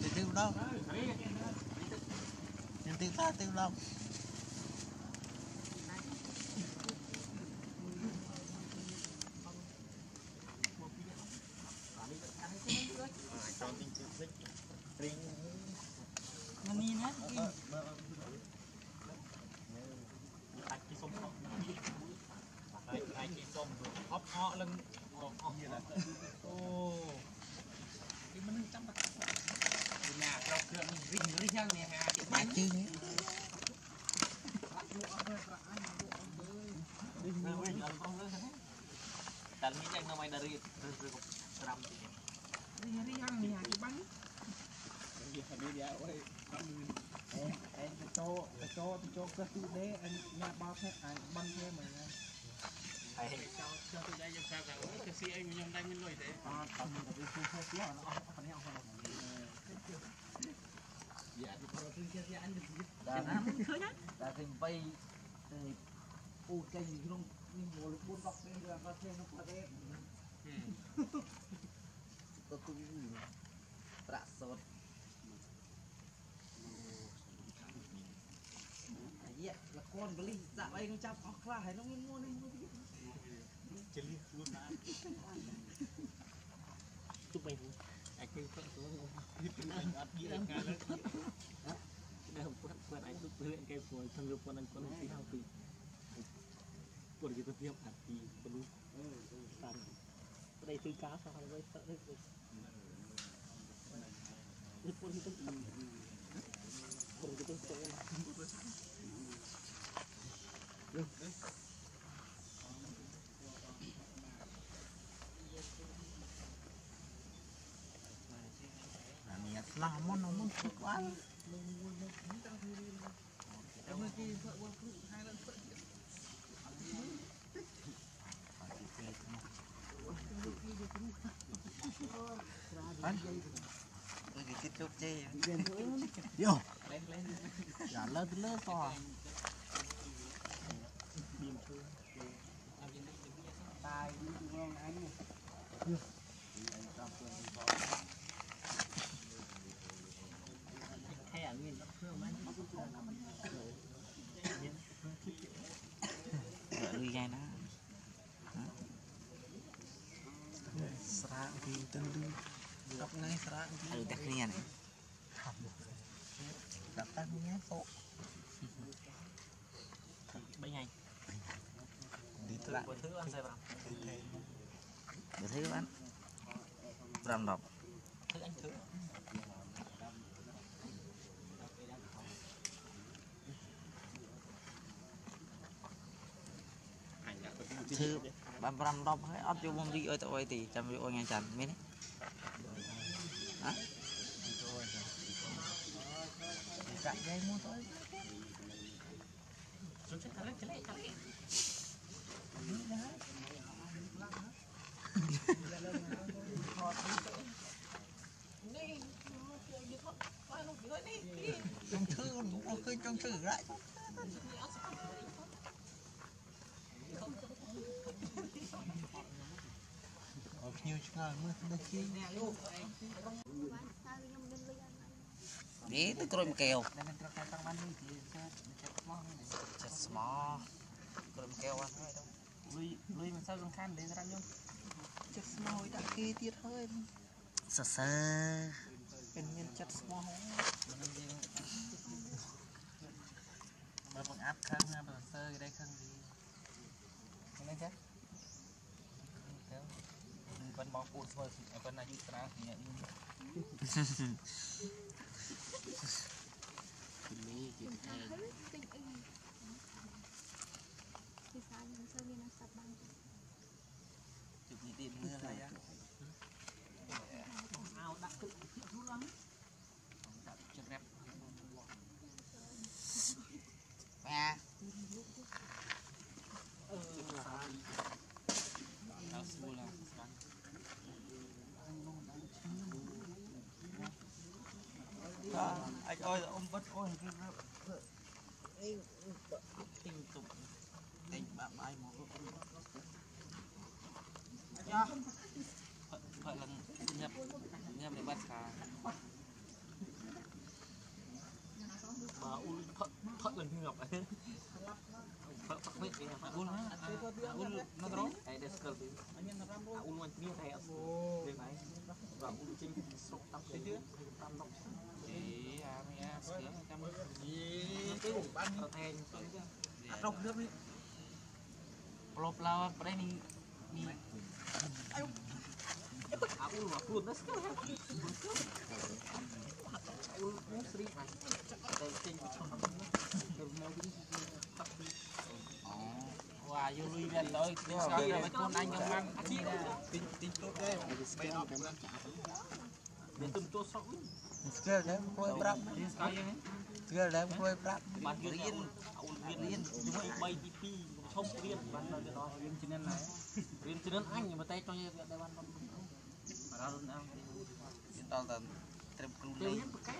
thì tiêu đâu tiêu tiêu ta tiêu đâu តែនេះយ៉ាងនៅមិនដល់រៀបឬឬក៏ត្រាំតិច រីងរីងយ៉ាងនេះហាគេបាញ់ វានេះវាអើយ អេទៅចូលទៅចូលទៅចូលគឺទូដេអញញ៉ាបោកហ្នឹង នឹងចាប់អស់ខ្លះហើយនោះមានមួយនេះមួយទៀតជលីខ្លួនណាទុកไปអាគេគាត់ទៅនេះពីអត់យីកាលលើដើមគាត់គាត់អាចទុកព្រឿនគេព្រោះធំយកប៉ុណ្ណឹងគាត់ទីហៅពីពួកគេទៅទៀតអាពីពលុតាមប្តីធ្វើការសោះហើយទៅទៅនេះពួកគេទៅតាមពួកគេទៅទៅអានេះស្ làm món nó món cực quá Tôi chỉ tiếp tục chơi. Yo. Dạ lơ lơ to. តាយនេះគឺងអញនេះ ខែអាមានអត់ធ្វើមិន vợ lui dây đó sra thì tân đưa đọc ngay sra ừ đặc niên này bạn. Thứ bán Ram đọc. Thứ anh thứ. Thứ 500 đọc hết. Ấp vô bông đi ơi tao ơi thì chăm vô ngay chẳng miếng ấy Hả? Hãy subscribe cho kênh Ghiền Mì Gõ Để không bỏ lỡ những video hấp dẫn trong thư lại nhiều ngờ mưa đây chi đi tới coi kèo តែមិនត្រូវការតាំងបាននេះគឺចិត្តចិត្តមកនេះ chặt small coi kèo ăn thôi đâu លុយលុយមិនសូវសំខាន់ទេសម្រាប់ខ្ញុំចិត្តស្មោះដាក់គេទៀតហើយ sơ sơ เป็นមានចិត្តស្មោះ បើបង្អាប់ខឹងណាបើសើគេដែរខឹងវាឃើញទេទៅមិនគាត់មកពូស្មើឲ្យគាត់ណាយូរស្រាលពីអ្នកនេះពីនេះជាតែពីសាយមិនសូវមានសាប់បានជុំនេះទៀតមើលហើយអោដាក់ទឹកធូរឡើង nè anh ơi là ông bất ôi tình tục tình bạn mai mà anh nhá. Gọi là nhập nhập để bắt cá. aku lu aku aku lu sering អាយុលុយវាលើទិញស្អាតតែខ្លួនអញក៏មិនទិញទិញទូដែរស្បែកអត់ចាំចាក់វាទុំទូស្រុកវិញស្គាល់ដែរគួយប្រាប់ស្គាល់យ៉ាងស្គាល់ដែរគួយប្រាប់បានរៀនអូនរៀនជាមួយ3ទី2ឈប់រៀនបានដល់ទៅដល់រៀនជំនាញណារៀនជំនាញអញបើតែចង់យកដែរបានបានរត់ណាស់វាដល់តែត្រឹមគ្រូលេងរៀនបកា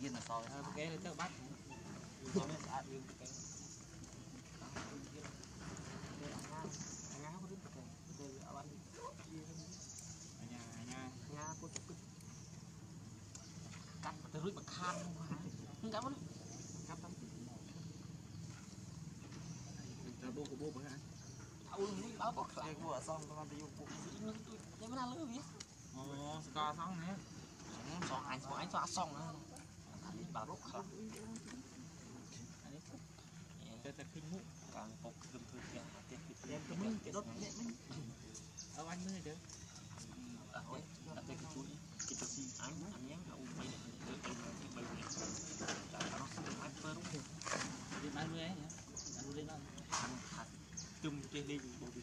រៀនអសរបកាទៅបាត់ស្អាតរៀនបកា យគួរអសងគាត់ទៅយកពួកខ្ញុំណាលើវាអូស្កាសងនេះខ្ញុំសងអញស្មោះអញសងអសងណាថាលេងបាល់រុកខ្លះអានេះតែតែឃើញមុខកាំងពុកខ្ញុំធ្វើទៀតទៀតទៀតទៅមិនដុតនេះមិនអើអញមើលទៅអត់ទេគេជួយគេទៅស៊ីអញអញយ៉ាងអូមីទៅទៅទៅបីនេះតែអត់ទៅអាចធ្វើរុកវាបានមើលអីណាអត់លេងដល់ខាត់ជុំគេលេងបងវា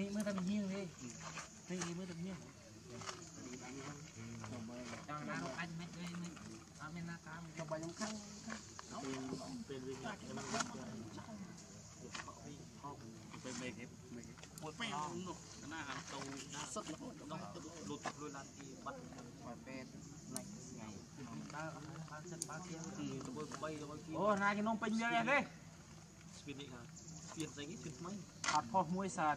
នេះមើលតែញៀងនេះនេះមើលតែញៀងចង់ណារកអញមិនអីមិនអត់មានណាកាមចុះបើខ្ញុំខឹងពេលវិញខ្ញុំហកទៅមេគេមេគេពួតពេលនោះណាអាទៅណាសុតរហូតដល់លុតលុយឡានទីបាត់មកពេលណាច់ថ្ងៃដើរអត់បានសិនបានទៀងទីទៅ300គីអូណាគេនំពេញយើងទេស្ពីនេះហ่าស្ពីស្អីគេស្ពីថ្មីអត់ផុសមួយសាន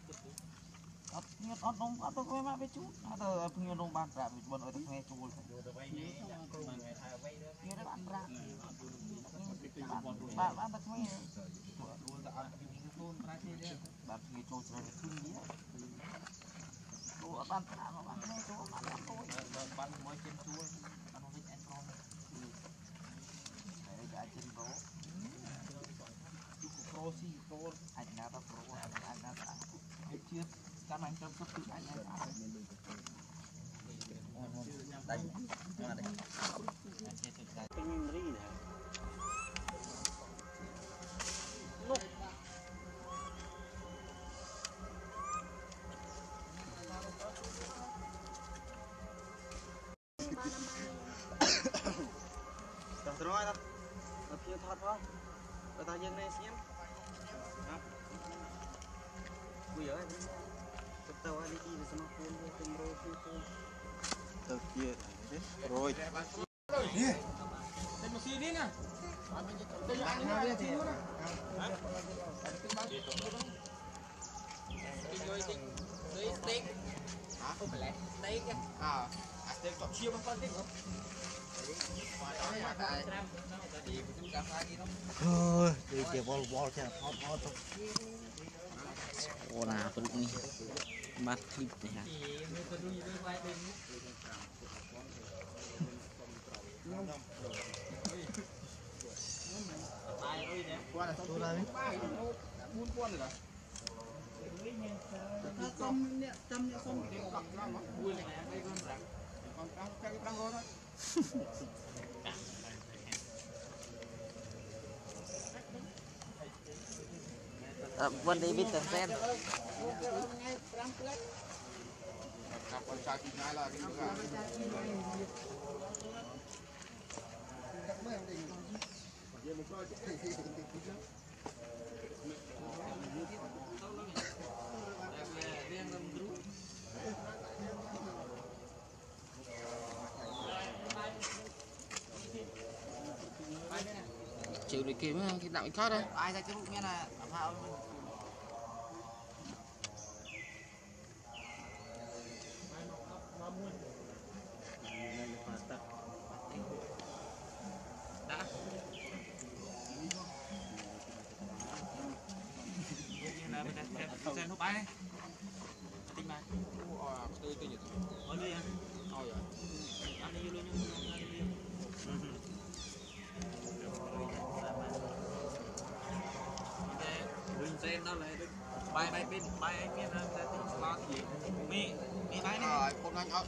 ភ្ញៀវអត់ដងអត់ទៅគេមកវាជូតអត់ទៅភ្ញៀវដងបានប្រាក់វាមិនឲ្យតែគ្នាជួលជួលទៅវិញហ្នឹងគេថាអ្វីទៅគេបានប្រាក់បាទបានតែគ្នាជួលទៅអត់ជួលប្រាក់ទេបាទភ្ញៀវចូលច្រើនជាងនេះគូអត់បានប្រាក់មកបានគ្នាជួលបានគូបានមួយជិះជួល អញទៅសុខគឺអញឯងអត់មានដូចទៅដៃ Rồi. Đi. Lên một xí đi nè. Tôi cho ăn cái này đi luôn nè. Hả? Tính bao nhiêu? Tính rồi tính. Đấy steak. Hả? Không phải là steak á. À, à steak chop chia bằng con steak không? Ôi, đi kìa bol bol kìa, bol bol. Ồ nà, tôi cũng บัตรคลิปนะฮะตัวอะไรบุญป้อนเหรอถ้าจำเนี่ยจำเนี่ยส้มเดี๋ยวกลับร่างมั้งบุญเลยนะไม่เกินแรงกลับร่างก็ได้ Vân David Tencent chịu được kiếm cái đạo có đấy ai ra cái bụng nghe là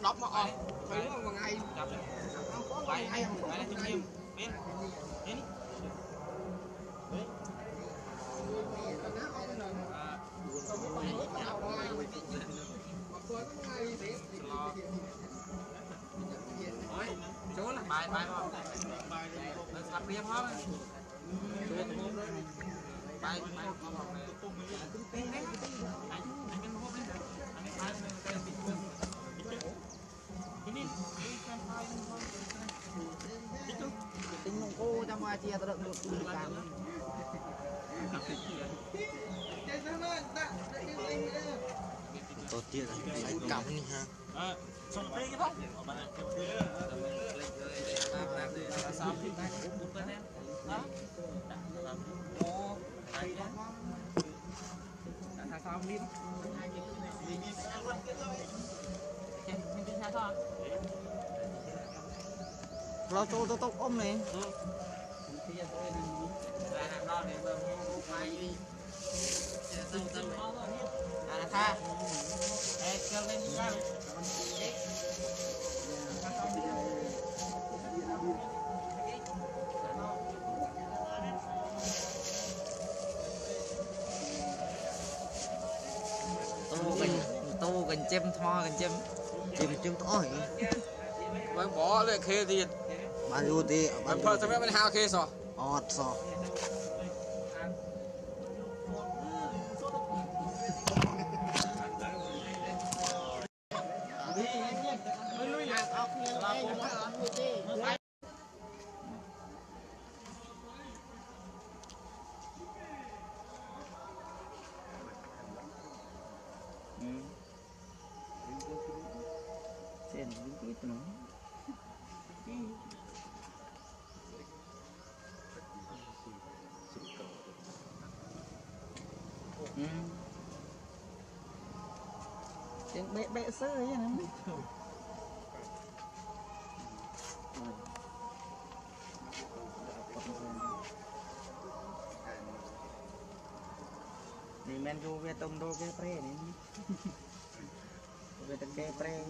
con anh ở đóng mà on thấy không mà ngay chập lên bay bay bay chung nghiêm bên tốt tiệt lại cắm đi ha xong rồi cái bóc sao đi cho tôi tóc ôm này. chim thoa gần chim chim chim thôi mới bỏ lại khê thì mà dù thì mà phơi sao biết mình hao khê sao? Ọt sao? Baik-baik sơ ya nam. Ni men vô về tông đô cái pre này. Về tông cái pre.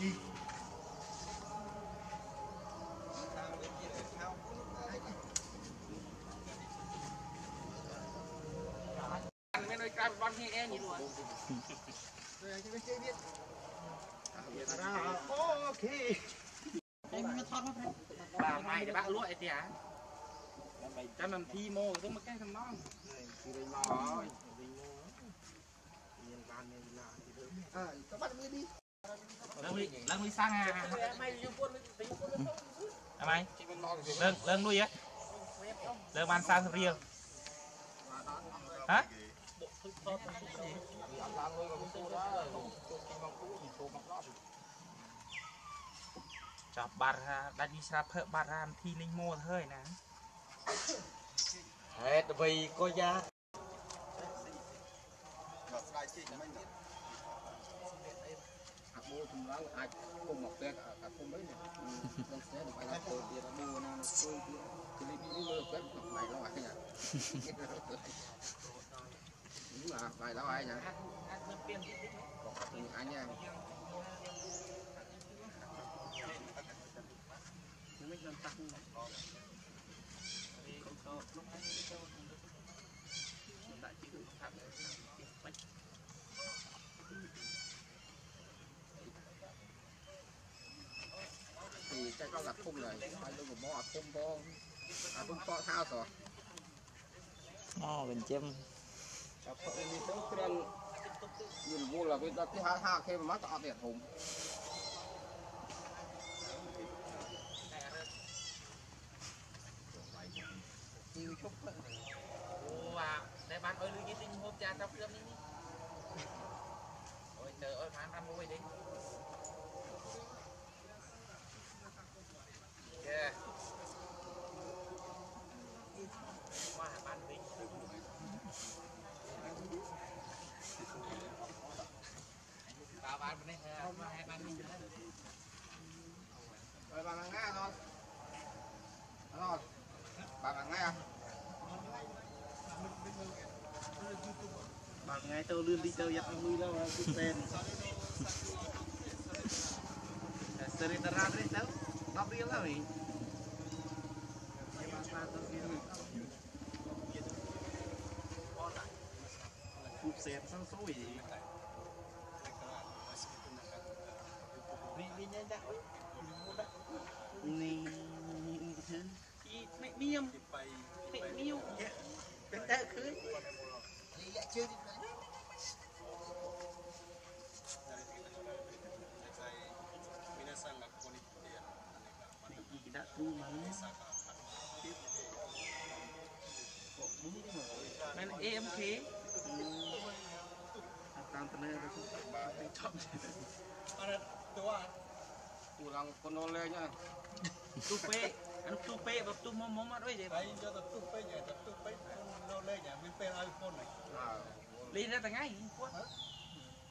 Mình Bà mày để bác lụa thì hả? Cho nên thi mô giống một cái thằng nó. Rồi. Lưng đi, lưng đi sang à. Mày, lưng, lưng nuôi á. Lưng ban sang riêng. Hả? តាមលុយរបស់ពូដែរចូលទីមកពូចូលមកដល់ចាប់បាត់ហាដាច់នេះស្រាប់ភើបាត់ហានធីលេងមួលហើយណាហេតុអ្វីក៏យ៉ាបាទស្ដាយជីកមិញណាមូលចម្លងអាចគុំមកផ្ទះអាគុំវិញក្នុងផ្ទះដើម្បីឲ្យធ្វើទៀតមូលណាជួយទៀតគលីនេះមើលគាត់ផ្នែកឡោះអានេះ đúng là bài đá bài nhỉ? Ừ, anh nha thì chắc có là khung này. Phải luôn một món à khung bo à khung bo thao rồi. No bình chim Dapat ini tuh keren. Ini bola kita tuh hak-hak kayak mata ada home. Chiều chút á. Ủa, để bạn ơi lưu với tinh hộp trà trong cơm Yeah. Rồi bà làm nghe rồi rồi. Bà làm nghe. À bằng ngay tôi lươn đi đâu giặt vui đâu mà cái tên seri terang ni tahu นี่พี่ไม่มียมไม่มียเป็นแต่คืนยะชื่อดักดูมันนเอ็มเคตามตนเนอร์ไชอบอะไตัว kurang penolehnya tupe anu tupe bab tu mom mom aduh jadi ayo jatuh tupe nya jatuh tupe penolehnya mimpin iPhone nih lin ra tengah ini kuat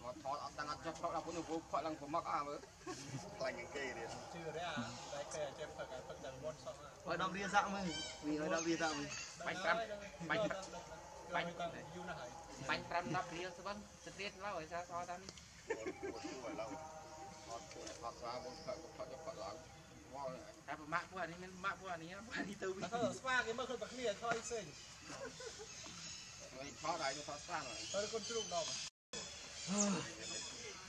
មកថតអត់តាំងអត់ចុះផឹកដល់ពុនវោផឹកឡើងប្រមាក់អាមើលខ្លាញ់គេទៀតជឿរះតែគេអាចផឹកផឹកដល់មុនសោះឲ្យដល់រៀនសាក់មើលវាឲ្យដល់រៀនសាក់មើលបាញ់5បាញ់បាញ់យូរណាស់ហើយបាញ់5 10រៀលស្បឹងស្ទៀតឡើយឲ្យសារសតានេះ តែប្រមាក់ពួកអានេះមានប្រមាក់ពួកអានេះពួកអានេះទៅវិញ តែគាត់ស្វាគេមើលឃើញតែគ្នាខ້ອຍផ្សេង rồi thọ đại cho thọ sang rồi ទៅគាត់ជ្រូកដល់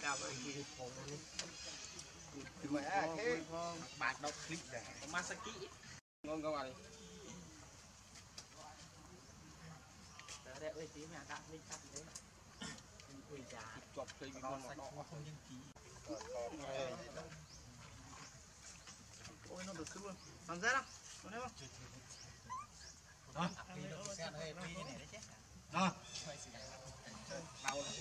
កាប់ឲ្យគេផងនេះ thì mẹ thế បាច់10គ្លីបដែរប្រមាសាគី ngon không anh តែរែកអីទីមានដាក់នេះកាត់ទេអុយចា chọc thì bị ngon nó អូយនោះទៅគ្រួសំសាណានេះមក xe này nó មានតិចតខែក្នុងណាទៀតហ៎ចាទីបាយថានេះអូគាត់ជិះនេះក្តែសក់ខ្លួនឈឺសាច់មកយកបាយស៊ីថាទីមកហូបគាត់មកហើយហ្នឹងម Ôi nó được luôn. Làm rét không? Có đấy không? Đó. Đó. Đau lắm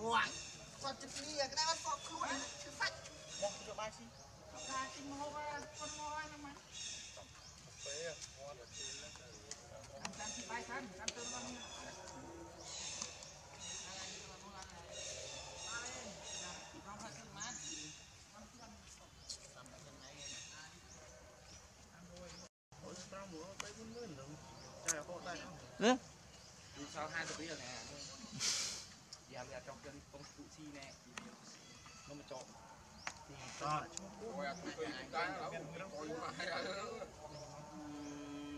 quá. Còn chụp đi cái này bắt phọc luôn, chụp sách. Một chụp ba xin. Chụp ba xin mà hô con mò ai mà nữa dù sao hai tụi bây giờ nè dàm ra trong chân công cụ si nè nó mà trộm thì to rồi chúng tôi là chúng tôi là hai cái đó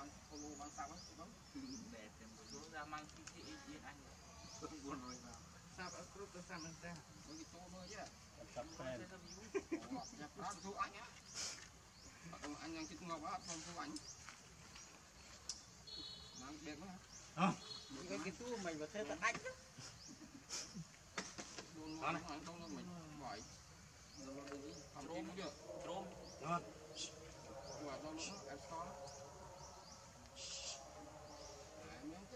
mang không mua mang xong á không để thì một số ra mang chi chi chi anh không buồn rồi mà sao ở group đó sao mình ra bởi vì tôi mới chứ tập fan nhập đó thu anh á anh ăn chích ngọt á không thu anh mang đẹp quá những cái cái tu mình mà thế là anh đó Hãy subscribe cho kênh Ghiền Mì Gõ Để không bỏ lỡ những video hấp dẫn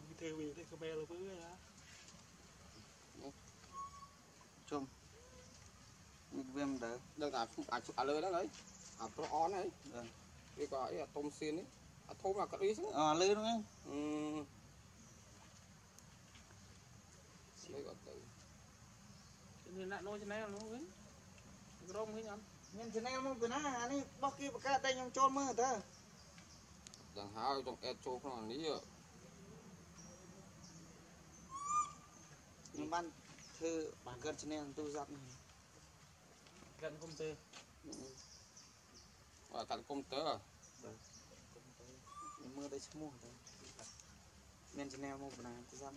ុំធ្វើវាទេក្មែលវើណាជុំនេះវាមិនដើដឹងតែអាចអាចលើដល់ហើយអាប្រអនហើយវាក៏អីអាតុំសៀននេះអាធំអាក្ដីហ្នឹងអលើហ្នឹងអឺលើក៏ទៅនេះណាក់នោះឆ្នៃនោះវិញក្រមវិញអត់ខ្ញុំឆ្នៃមកពីណាអានេះបោះគេបង្កើតតែខ្ញុំចូលមើលតើដឹងហើយຕ້ອງអេតចូលក្នុងអានេះ nè, này bóc kia bạc đây nhung trôn mưa ta. Đằng hao trong ẹt chỗ không ní ạ. Nhưng ban thư gần chân em tu giặt này. កាន់កុំព្យូទ័រ Và cạnh công tớ à. Mưa đây mua ta. Nhân chân em không phải nè, tu giặt.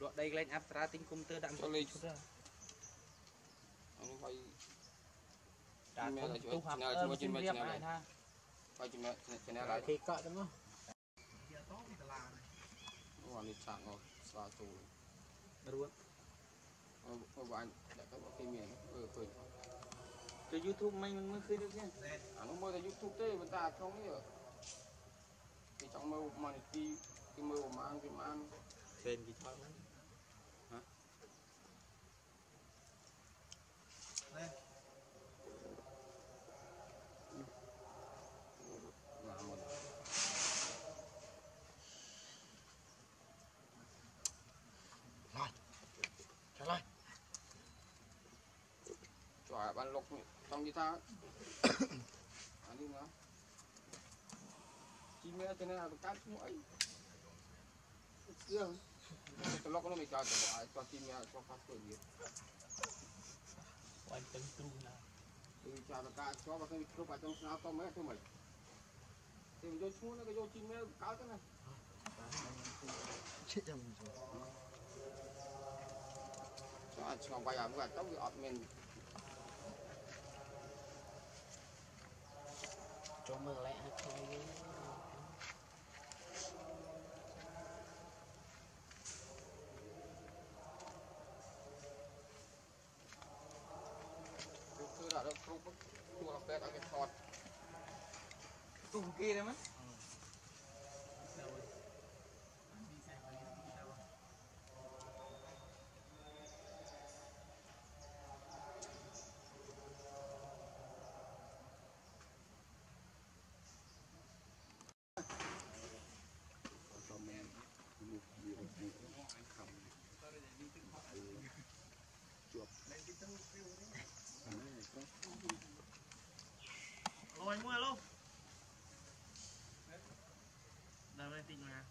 លក់ដីកន្លែងអាប់ត្រាទិញកុំព្យូទ័រដាក់ Cho lên ឈុតទៅ Ông quay ដាក់ មែនតែជួយ ទុះហាប់ ឆ្នើ អឺ ជួយ ជិះ ជួយ រៀប ឆ្នើ អាចថា quay chừng mẹ រួចអូវ៉ាញ់ដាក់ទៅគេមានមើលឃើញទៅ YouTube មិញមិនមើលឃើញទេអានោះមើលតែ YouTube ទេប៉ុន្តែអាក្នុងនេះគេចង់មើល money គេមើលប្រមាណប្រមាណ trend គេថតហ្នឹង xong thì tha à, nhưng mà chim mẹ cho nên là cái mũi dương cái lóc nó mới cao cho bỏ cho chim mẹ cho phát tuổi gì quanh tấn trung là từ chào là cả cho vào cái lúc vào trong sao to mấy cái mày. Thì mình vô xuống nó cái vô chim mẹ cao thế này. Chết em rồi. Cho anh xong quay lại mới tóc cái ọt mình. ចូលមើលកន្លែងឲ្យខ្លួនវិញ cứ là nó không có chua là bẹt ở cái thọt. Cùng kia đấy mà. លយមួយ mày mua luôn. Đâu đây tin mà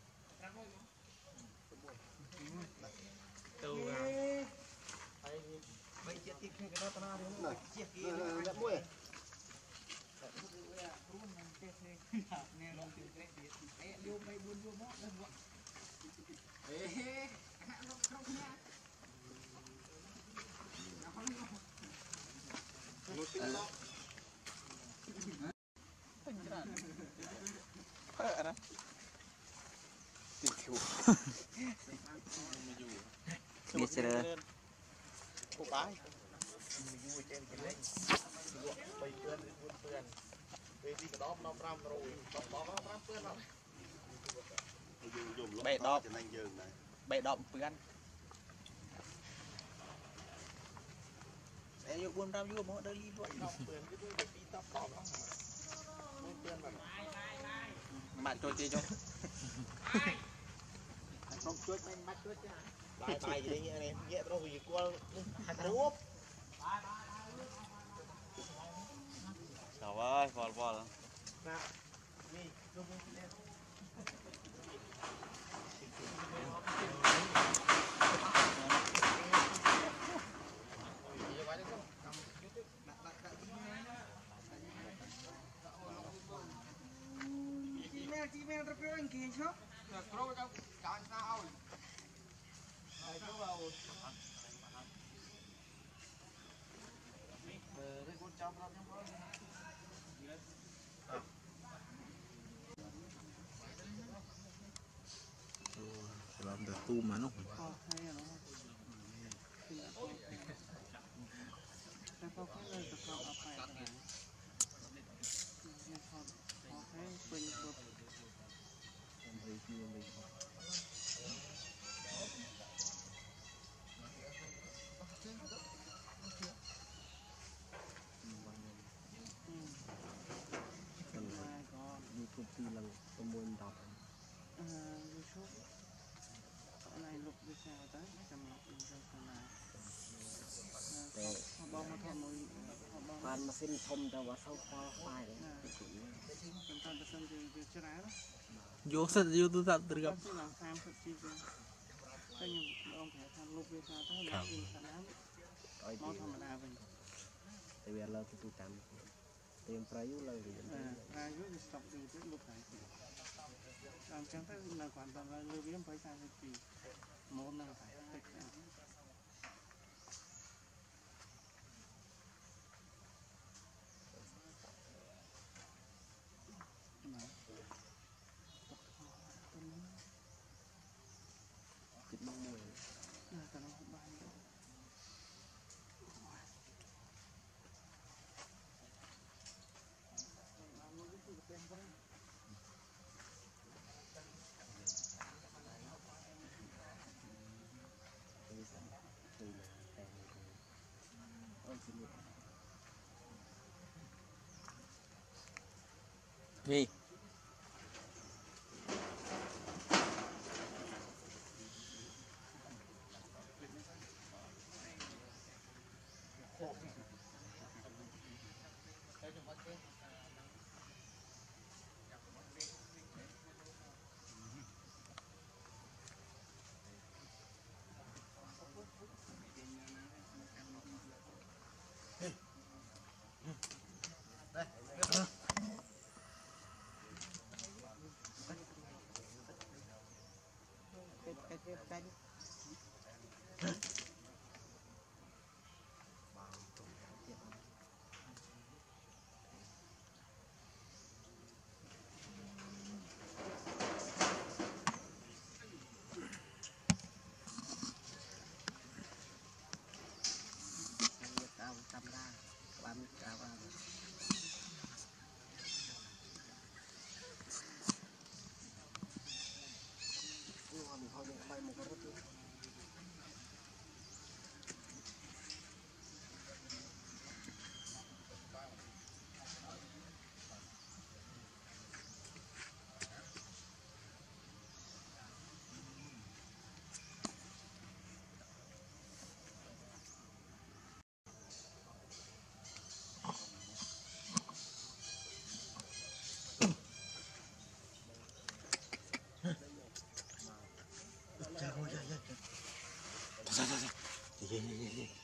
Từ à. Vậy chết cái đó tao nói đúng kia Đã mua ណាទីជូនេះជ្រើអូបាយយូរចេះគេលេងលក់3ពឿនឬ4ពឿនពេលទីកដបដល់500ដល់ដល់5ពឿនដល់យូរយំលក់ដបចំណេញយើងដែរបេដបពឿនអេយក4 5យូរមកដល់លីលក់ដបពឿនគឺ2តបតបហ្នឹងពឿនបាត់ ម៉ាក់ជួយទេចុះខ្ញុំជួយមិនម៉ាក់ជួយទេបាយបាយលេងនេះងាកទៅវាគល់ហាត់រូបបាយបាយចូលហើយវល់វល់ណានេះជុំនេះ ត្រឹមអង្គាឈប់គ្រូទៅចាញ់ស្នាឲ្យហើយទៅvào អឺរេកូនចាំប្រាប់ខ្ញុំបង làm được tu mà បានម៉ាស៊ីនធំទៅអត់សូវផលបាយខ្ញុំតាមប្រសិនយើងវាច្រើនយកសិតយកទូរស័ព្ទត្រឹម30ជីវតែខ្ញុំម្ដងប្រហែលថាលុបវាថាទៅមកវិញថាណាមកធម្មតាវិញតែវាលើទៅទូតាមត្រៀមប្រៃលើវាប្រៃវាស្តុកទៅទៅលុបហើយតាមចឹងទៅនៅគ្រាន់តែលើវា20 32ម៉ូនហ្នឹងហើយ Me. Eu vem, vem, vem.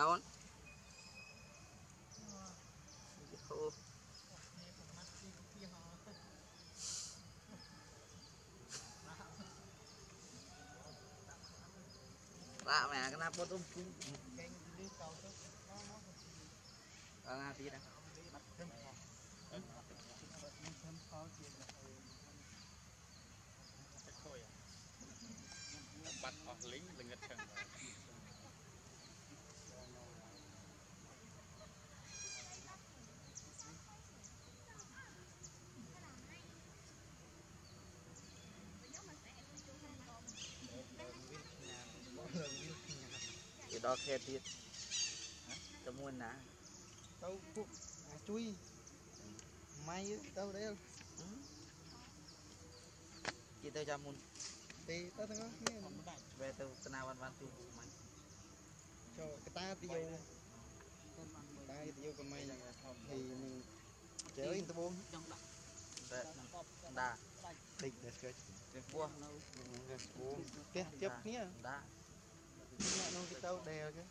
tahun oh. lạ mẹ kenapa tuh à, tí đã. Bắt họ lính là ngất thằng ដល់ខេតទៀតទៅមួយណាទៅពួកអាជួយម៉ៃទៅរែលគេទៅចាំមុនទេទៅទាំងអស់គ្នាមិនដាច់វាទៅស្នាវ៉ាន់វ៉ាន់ទូម៉ៃចូលកតាទីយោតាទីយោកម៉ៃយ៉ាងណាពីនឹងជើញត្បូងចង់ដាក់តែដាក់តិចដែរស្គិចពោះនៅស្គួងផ្ទះជិបគ្នាដាក់ não kita udah ya kan.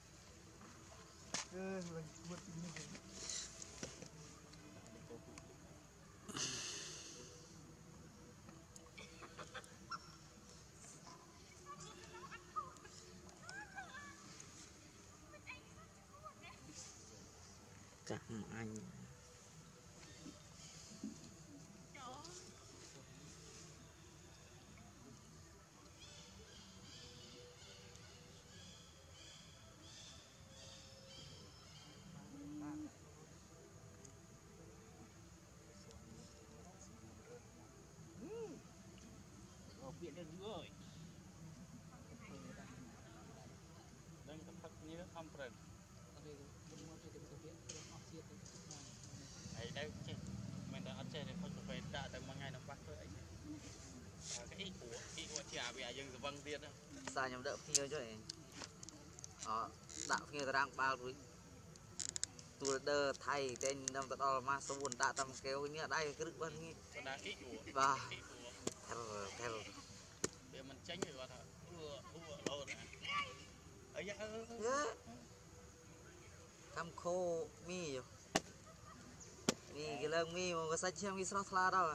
ពាក្យនេះយូរហើយដឹងតែផឹកគ្នាខំប្រឹងអត់ទេខ្ញុំមកទៅទៅទៀតខ្ញុំអត់ជាតិទេហើយទៅចេះមិនដឹងអត់ចេះទេផឹកកាហ្វេដាក់តែមួយថ្ងៃដល់បាត់ធ្វើអីទេអត់អីព្រោះអីគាត់ជាអាវាយើងស្វឹងទៀតសាខ្ញុំដឹកភ្ញៀវចុះឯងអត់ដាក់ភ្ញៀវតារាងបាល់រួចទួលដឺថៃតែខ្ញុំទៅដល់ម៉ាសួនដាក់តាមកែវនេះអត់ដៃគ្រឹកបាននេះបាទថែថែ tranh rồi. Bảo ủa ủa lồn ở nhà cam khô mi mi có sách chiêm cái sọt đâu à?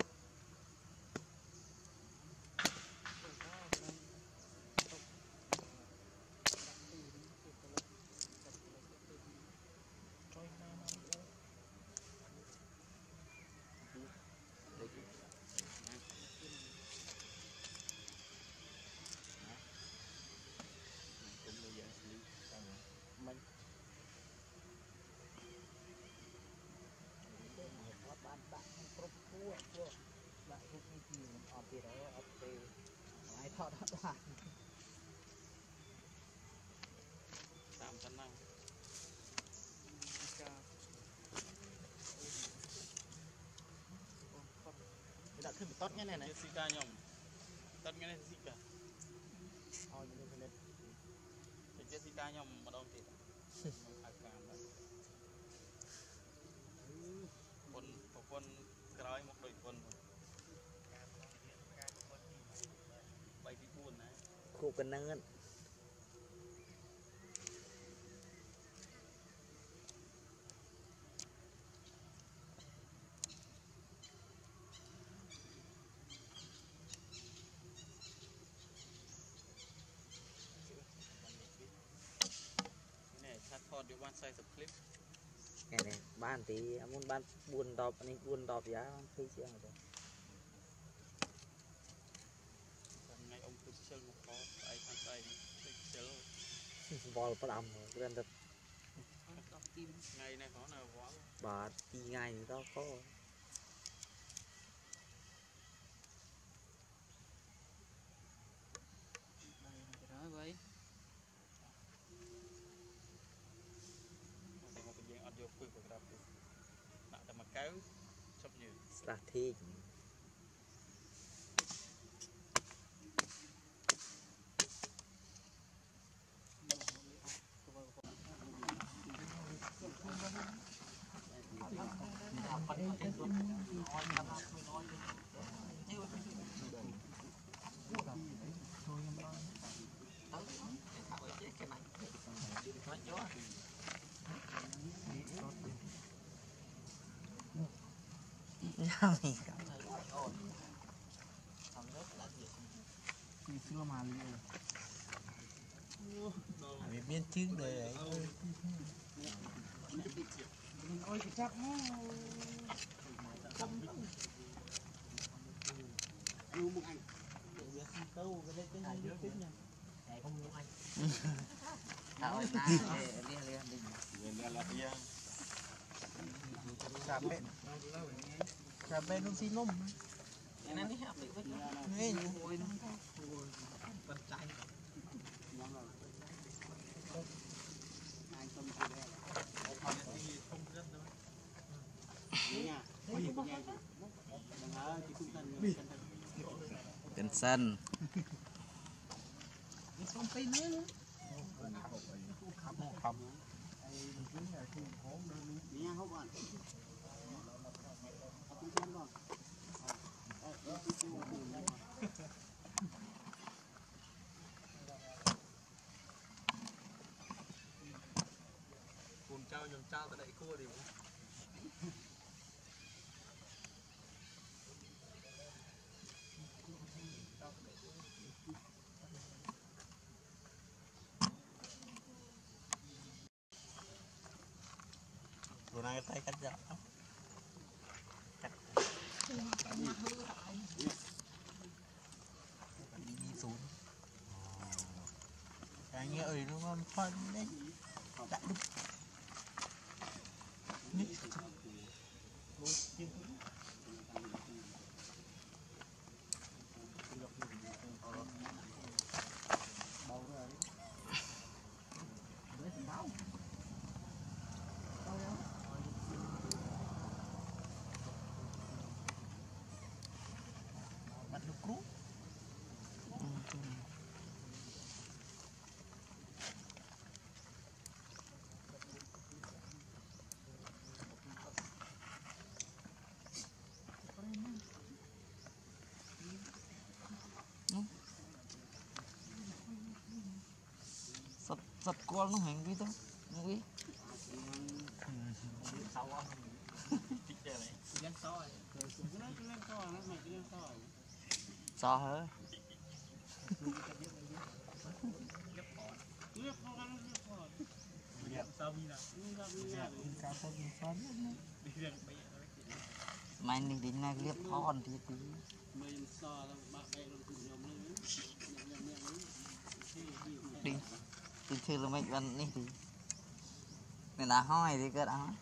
ត់អត់បានតាមប៉ុណ្ណឹងការដាក់ធ្វើបន្ទាត់ហ្នឹងណាស៊ីកាខ្ញុំបន្ទាត់ហ្នឹងស៊ីកាឲ្យមើលគណិតចេះស៊ីកាខ្ញុំម្ដងទៀតហៅការបាត់ប្រពន្ធក្រោយមកដូច คู่กันเนินอดอยู่บ้านไซส์สคลิปแค่นี้บ้านตีอามุนบ้านบุญดอบอันนี้บุญดอบยาคือเชียงเลย vol bắt âm rồi gần được ngày này có nào quá bà đi ngày thì đó có. Rồi vậy thì một cái dạng audio phơi của grab nặng tầm mà kéo chấp như là thi sao thì cảm thấy ổn xong rất là dễ Thì xưa mà liệu vì biên chứng đời ấy Ôi cái chắc Thảo ơi ta lia lia đừng Cà cái Cà cái này, xí nôm cái này đi học được với Nghe như hồi nó Con trai Cần sân Không Bữa nay tay cắt giỏ đi đi xuống. Cái nghĩa ơi, nó ngon phân đấy. Sật con nó hành vi đó, không biết Sau hả? Sao nên nào Cà phê mình phán Đi ra bây giờ mày đi nhóm ngay thì thưa là mấy bạn đi. Thì mình đã hỏi thì cứ đó hỏi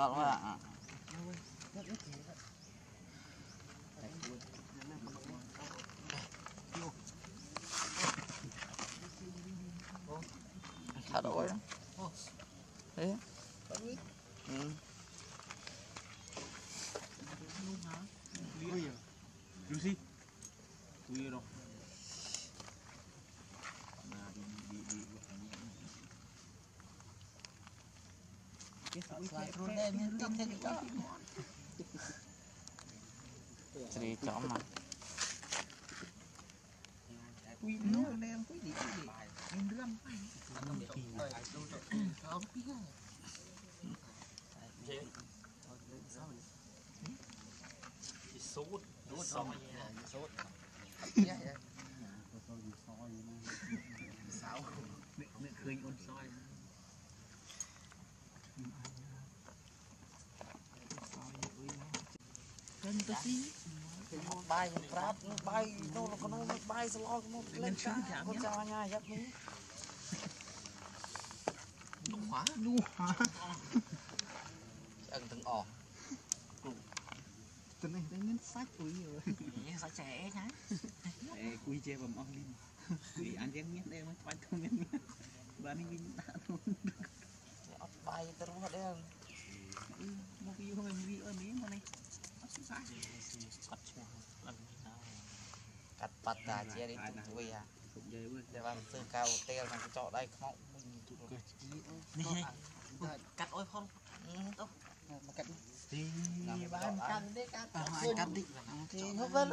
I don't know. Sri chó mà Quy nó đen quý đi quý đi Em râm Không biết Sốt. Sốt xong Sốt Sao Nè khơi ôn soi Tên tôi xí bay prap bay nó nó nó bay slo nó lên cả con chào nha dắt ní Đu hóa Đu hóa ẩn từng ỏ Tên này tên ngân sách quý rồi như sao trẻ nhá Ê, quý chê bầm ong đi ពីអញ្ចឹងមានដែរមកបាច់ទៅមានបាននេះវិញដាក់ទៅ អត់បាយទៅរស់ដែរ មកយូរហើយវាអត់នេះមកនេះអត់ស្អាត កាត់ឈ្មោះអត់មានណា កាត់បាត់តាជានេះទុកវា ទុកយាយវើ តែបានធ្វើកៅទេលមកកញ្ចក់ដៃខ្មោចវិញទុកវា នេះកាត់អុយផង មកកាត់ ទី បានកាត់ទេកាត់ ឲ្យកាត់តិច ទីនោះវិញ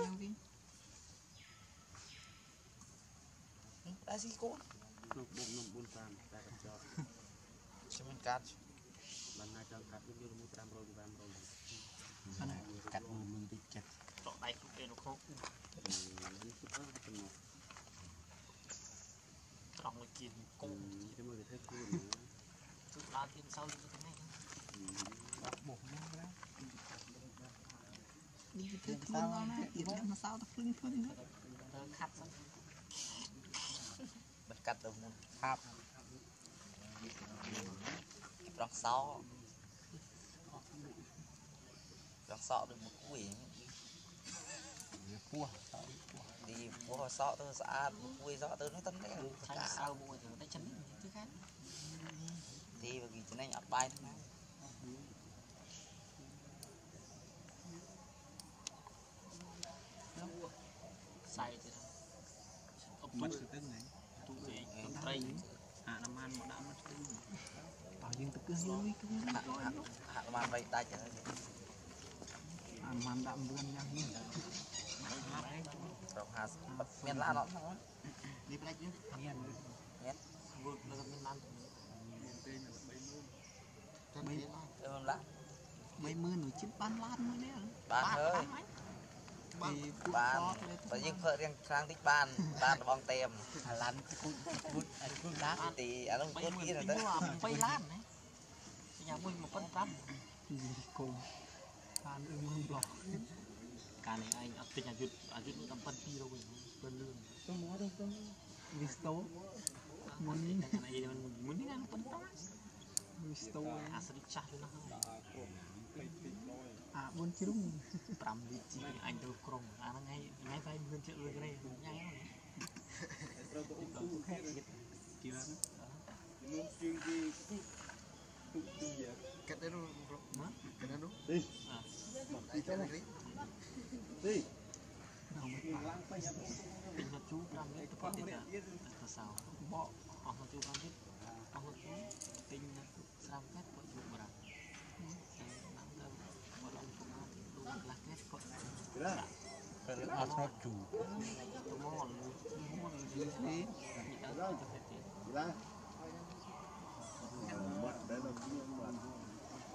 តែស៊ីគោ លោកបុកនំ45តែកញ្ចក់ ខ្ញុំកាត់ បានណាចង់កាត់យកមួយ500 500 កាត់មើលមើលតិចចិត្ត ចកដៃគ្រប់ឯនោះក្នុង នេះគឺអត់ចំណុច ត្រង់មួយគៀនគោ ទៅមើលទៅធ្វើខ្លួន គឺដើរទៀតសៅទៅនេះ បោះមកដែរ នេះធ្វើខ្លួនមកណាទៀតមកសោតភ្លឹងភ្លឹង ទៅខាត់សិន មិនកាត់ទៅមុនខាប់ប្រងសោ ដល់សក់ដូចមួយគួយវាពោះសក់ពោះទីពោះសក់ទៅស្អាតមួយគួយសក់ទៅនោះតែខាងសៅមួយទៅតែចំណេញទៅខាងទីវាគេចំណេញអត់បាយណាใส่ទៅអពុទ្ធទៅណាទូឯងកំត្រីអានមានមកដាក់មកទៅតោះយើងទៅគឺនេះគឺអានមានໄວដាច់ហើយ អាម៉ាំដាក់9យ៉ាងនេះដល់50មានឡានអត់ហ្នឹងនេះផ្លេចនេះមានមានធ្វើលើមានឡានមានពេញ30000ចាំមានឡាន30000នោះជិតបានឡានមួយនេះបានហើយពីបានបើយើងធ្វើរៀងខាងតិចបានបានរបងតែមអាឡានគូគូគូឡានទីអានោះគូទៀតទៅ20ឡានណាញ៉ាំមួយ15គុំ ការនឹងនឹងប្លុកការនេះឯងអត់ទិញអាយុអាយុនោះ1700ទៅវិញពេលលឿនទៅមកទៅទៅវិស្តូមុននេះមុននេះអានប៉ុន្តែវិស្តូអាស្រីចាស់លឿនណាស់អា4ជ្រុង5លីត្រជីអញទៅក្រុងអាហ្នឹងឯងថ្ងៃស្អែកមានជិះលឿនទេញ៉ៃត្រូវទៅគូខេតគេណាមុនជើងគេទុកទីកាត់ទៅរកមកកាត់ទៅ Gracias.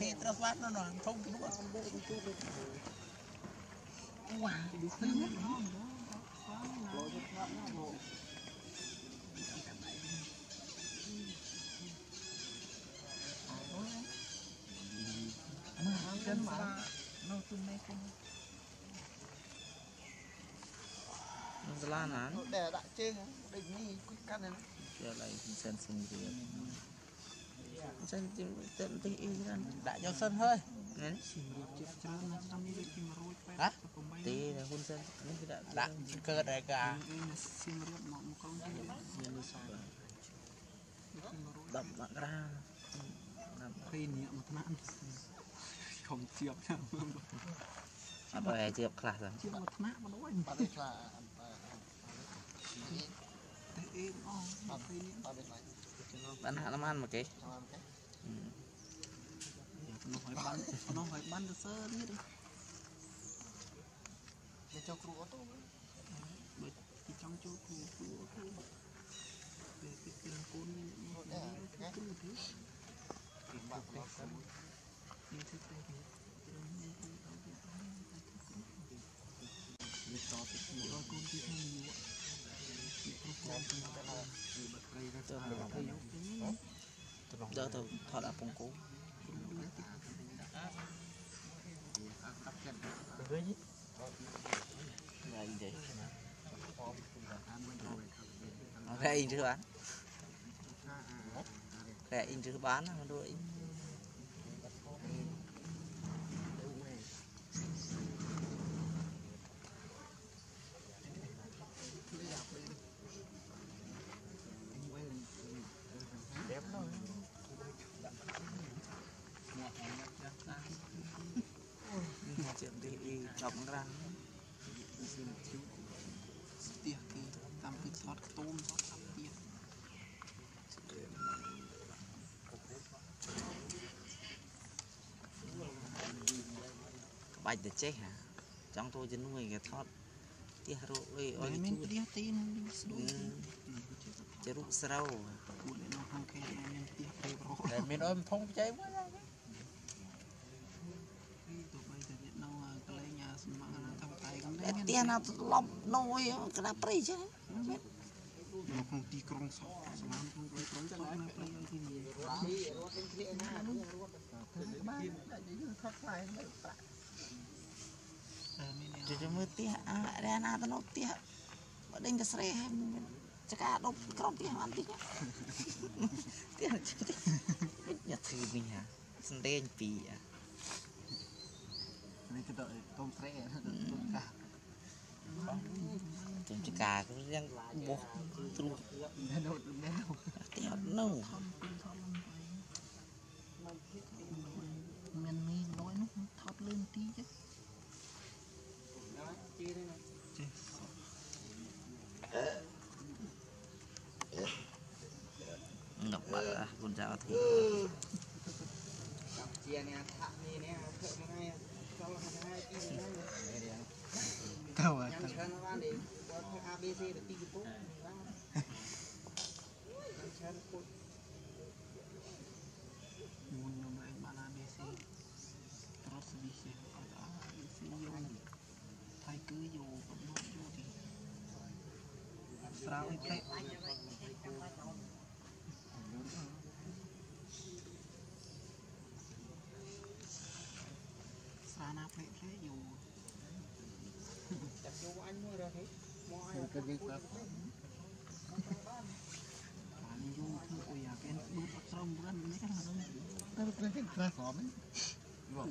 khi nó phát nó nó không cái đũa wow chân mà nó chung mấy không nó lan hả nó đè đại chê định đi cứ cắt này lại sen sen gì អញ្ចឹងទីទៅបន្ទិះអ៊ីច្រើនដាក់យកសិនហើយហ្នឹងច្រើនឆ្នាំនេះដូចជា100ពេទ្យ8ទេហ៊ុនសែននេះគេដាក់ដាក់កើតឯកាស៊ីមរៀបមកមកក្រុងមានលុយសារ10មករាដល់ពេលនេះមកថ្នាក់ខំជាប់ចាំអត់ឲ្យជាប់ខ្លះទៅជាប់មកថ្នាក់មកដូចបាត់ឲ្យខ្លះអត់ទៅអេអស់ដល់ពេលនេះបាត់ឲ្យខ្លះ bán hả nó ăn mà kì nó hỏi bắn nó hỏi bắn sơ đi đi. Để cho cua to bởi cái trong chỗ cua cua cua về cái tiền côn cái. một thứ tiền bạc nó không như thế này thì mình cho cái con kia nhiều giờ tôi thoát đã bông cố Đây in chữ bán. Đây in chữ bán mà đuổi 10ក្រាមពីស៊ីមជូស្ទះគេតាមពីថតខ្ទូមសោះតាមទៀតក្បាច់តែចេះហ่ะចង់ធ្វើជំនួយគេថតផ្ទះរកលុយអុយមានផ្ទះទីនឹងស្ដួយជារូបស្រោពួតឯនោះខាងគេមានផ្ទះព្រៃប្រហែលមានអុយមិនធំចៃមក កទៀនណាស្លប់ណួយកណាព្រៃចឹងនៅក្នុងទីក្រុងសោះសម្រាប់ក្នុងទីក្រុងសោះណាព្រៃទីនេះរត់គ្នាណារត់បានយើងថតខ្លាយមិនប្រាក់ជួយមើលទៀះអារះណាទៅនោះទៀះបើដេញទៅស្រែហើយមានចកាដប់ក្រុមទៀះអត់ទីទៀះញ៉ាំធឺវិញហ่ะសំដែងពីអានេះទៅទៅស្រែទៅកា ជិះចកាគឺយ៉ាងបោះទ្រូណូតណាទីអត់នៅមានមានដូចនោះថតលឿនទីចឹងជិះជិះណប់បាត់អះគុណចាអត់ទេជាអ្នកថានេះនេះធ្វើថ្ងៃចូលថ្ងៃទីនេះ ទៅអញ៉ាំត់ច្រើនបាននេះគាត់ធ្វើ ABC ទៅទីកំពុងបានញ៉ាំច្រើនពុតមុនខ្ញុំឯងបាន ABC ត្រត់ស្វីសេអត់ ABC យកថៃគឺយកកំណត់យកទីស្រាវអីផ្លេកស្រាណាផ្លេកផ្លេកយក คือก็ยิ่งรักอันนี้ดูคือโอ้ยเป็นมือปักซ่อมเพื่อนนี่ก็ทำได้แต่เป็นที่กระสอบมั้ยบอก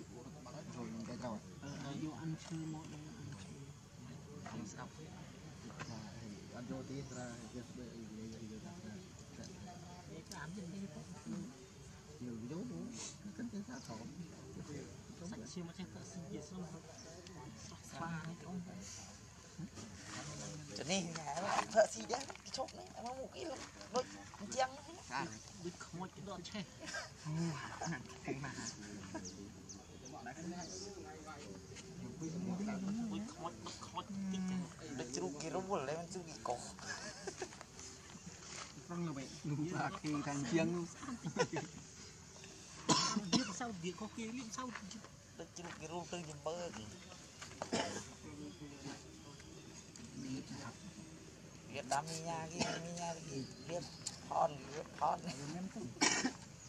rồi. Cái cầu vô ăn chưa một đấy ăn chưa ăn sao ăn vô tí ra cái bê ấy ấy ấy đặt ra để làm gì đi nhiều dấu đúng cái cái sao thọ sạch chưa mà trên tận sinh xong rồi ba cái cho nên nhà vợ xì đấy cái chốt đấy nó một cái đôi chăng đấy biết không một cái đôi chê Đất chú kì rô bùa lên chú kì cổ. Vâng là vậy Đúng là khi thành chiêng sao điện có kia, biết sao Đất chú kì rô tư nhìn bơ Liệp đám mi nha, cái mi nha cái liệp thon, liệp thon.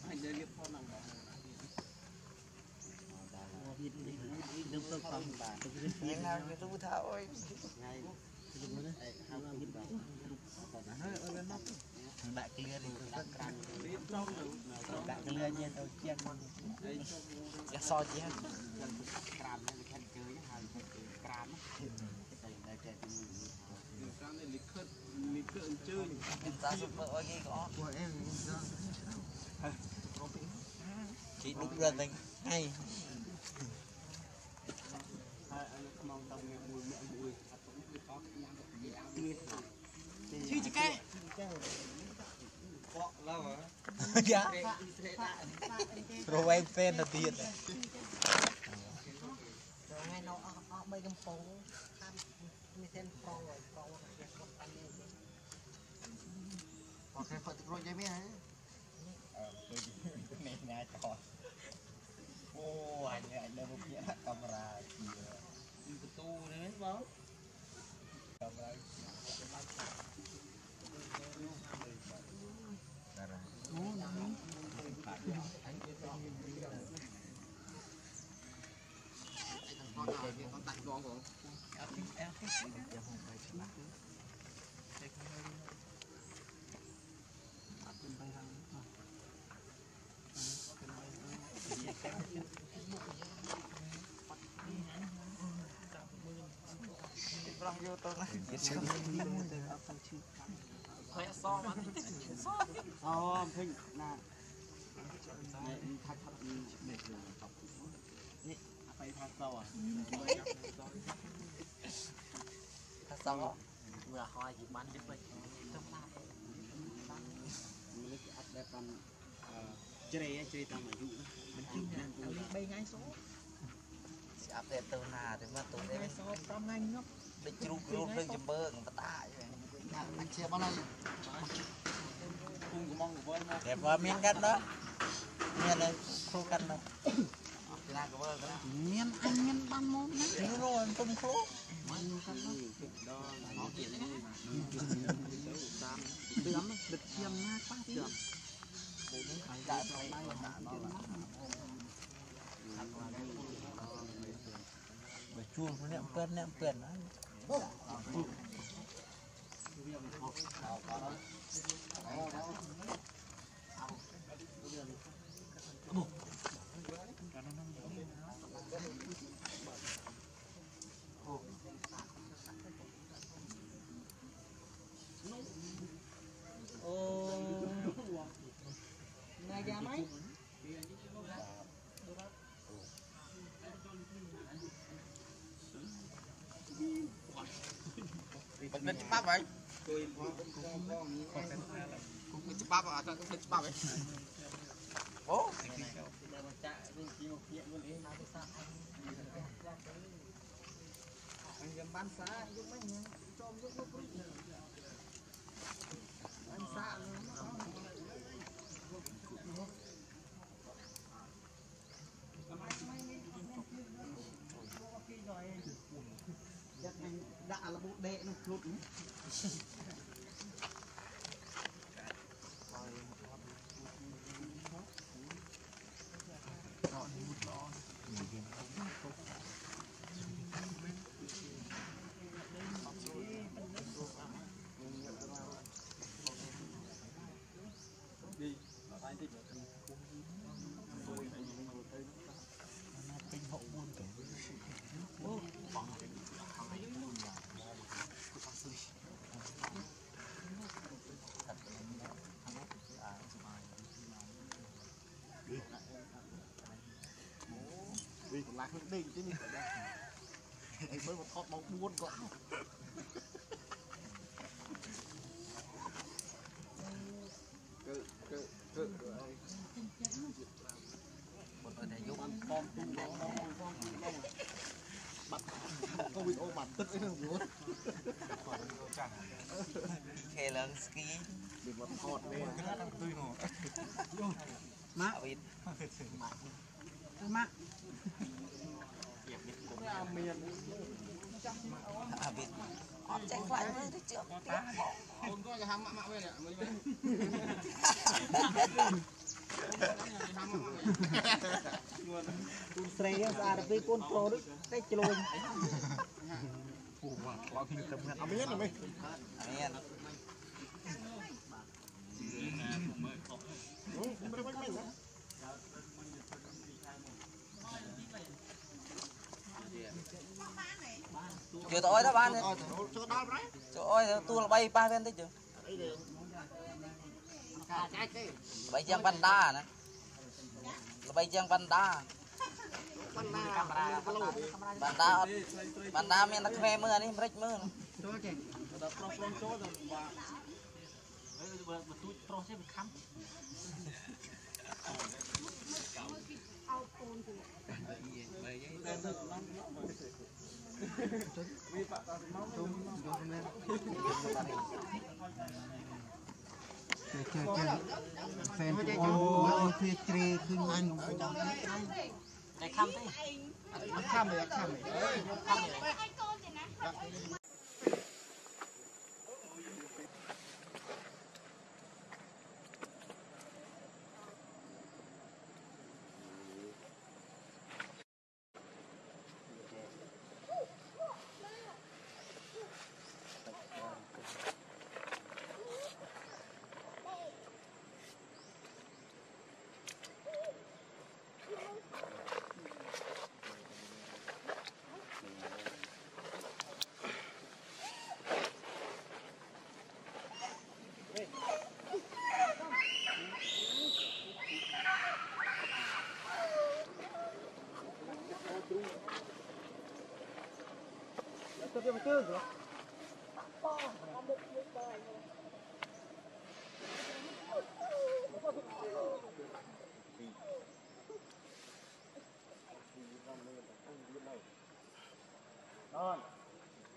Anh đây liệp thon nằm đó. Hãy subscribe cho kênh Ghiền Mì Gõ Để không bỏ lỡ những video hấp គឺអញ្ជើញតែសុំមើលអីគេក៏អត់ពួកអេមជីឌុបរត់ទាំងថ្ងៃហើយអានេះខ្មងតាំងមួយមួយមួយអត់ទៅខកញ៉ាំទៅនិយាយអត់នេះជឿចកែខកឡើយយ៉ាប្រវែងពេលទៅទៀតថ្ងៃនៅអស់អស់បីកំពងតាមមានតែប្រងហើយ saya fat terus rồi ha. Ni nak kau. Oh, hanya ada punya kamera. Itu ni kan bang. ទៅណាយត់ឆ្នាំទៅអត់ទៅឈឺហើយអសមកតិចអូអំភិញណានេះថាថានេះនេះអបៃថាសអថាសអវាហើយបានតិចទៅឡានេះអត់ដែរតាមជ្រេជ្រេតាមអាយុមិនជឿណា3ថ្ងៃសូស្អាប់តែទៅណាតែមកទៅនេះសូ5ថ្ងៃងប់ ដូចជ្រូកគ្រូទៅជំបើងបតាណាមិនជាបងហើយគុំកំងកវល់មកតែបើមានកាត់ដល់មានហើយគ្រូកាត់ដល់ពីណាកវល់ទៅណាមានអញមានបានមកណាគ្រូអញទុំគ្រូមិនកាត់ដល់មកទៀតណាតាមពីអំដឹកជាមណាខ្វះទៀតបងនឹងខាងកើតទៅបានមកដល់បើជួលម្នាក់ពេនម្នាក់ពេនហ្នឹង Thank you. មិនច្បាប់ហើយជួយផងផងផងគុំច្បាប់អត់ដឹងច្បាប់ហ៎អូមកចាក់វិញជាមកភាកមុនអីមកទៅសាក់អញខ្ញុំបានសាយកមិនខ្ញុំចូលយកមកព្រឹក là bộ đệ nó lụt đi còn lại hơn đi chứ mình phải đây anh mới một thọt bóng buôn quá cự cự cự rồi បងទៅតែយក bắn bom tung bom bom bom bom bom bắn có video bắn tức ấy đâu rồi ខេឡើងស្គី để mà thọt về ម៉ាក់វិន mắc chạy khỏi mưa thì trưởng tiếp Hồn coi cho hăm mạ mạ về đấy mới Cún srei sao được với cún pro đấy, đấy chơi luôn. Ủa, có khi cầm ngặt. Biết rồi mày. Biết. Ừ, không biết mấy mấy. នជឿទៅអុយទៅបានអត់ចូលដល់ប្រែចូលអុយទួលល្បីប៉ះវាបន្តិចជឿអីទេកាចាច់ទេល្បីជាងបណ្ដាណាល្បីជាងបណ្ដាបណ្ណាកាមេរ៉ាគីឡូបណ្ដាអត់បណ្ដាមានតែក្មេមើលអានេះមិនរិចមើលចូលចេះដល់ប្រុសប្រុសចូលទៅបាទអឺបើបើទូចប្រុសទេវាខំ แฟนบอลเราเทเตรขึ้นมาหนุ่มไหนข้ามไปข้ามไปข้ามไปข้ามไป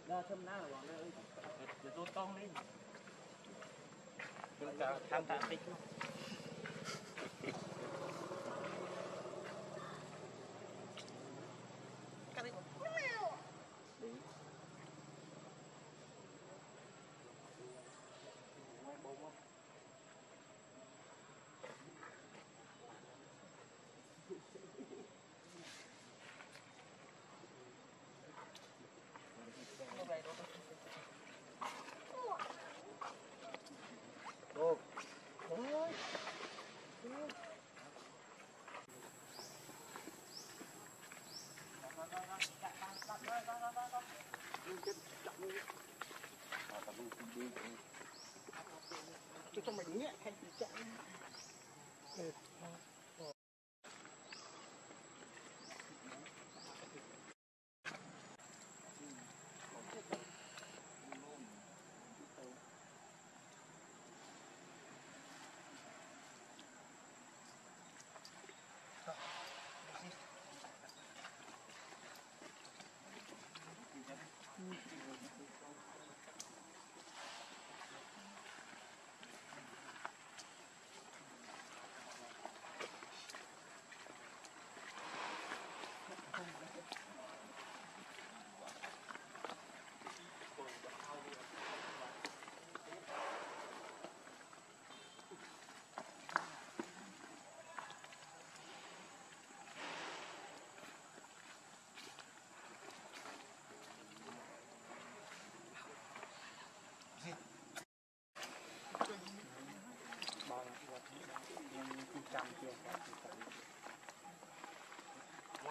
ra thâm ná rồi để tôi con lên tham tạ tích cho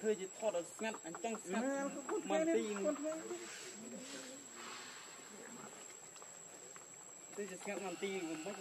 ធ្វើជាថតឲ្យស្ងាត់អញ្ចឹងស្ងាត់មិនទីធ្វើជាស្ងាត់មិនទីមិនបាច់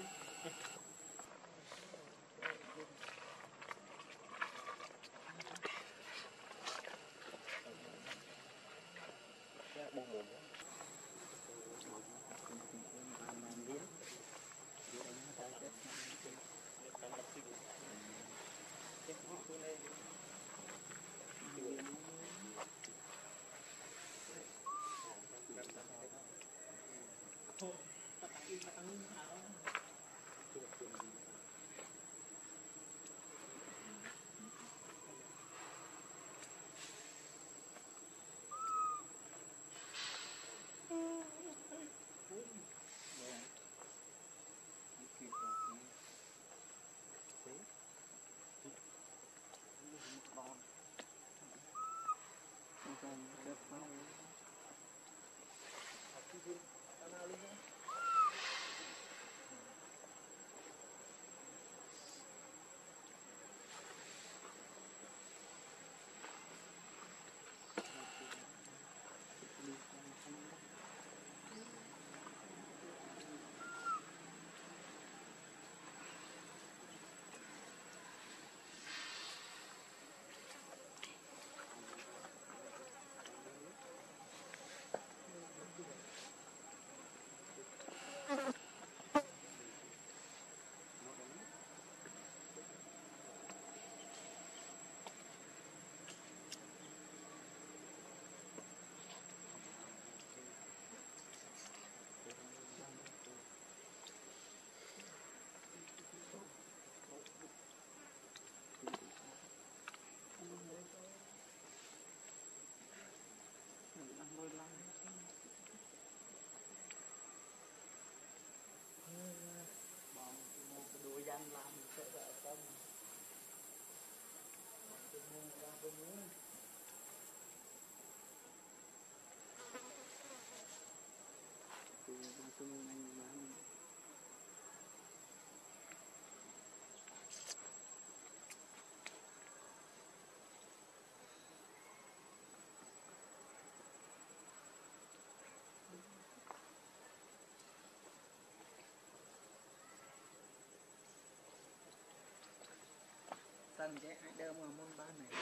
អាចដើរមកមុនបានហើយ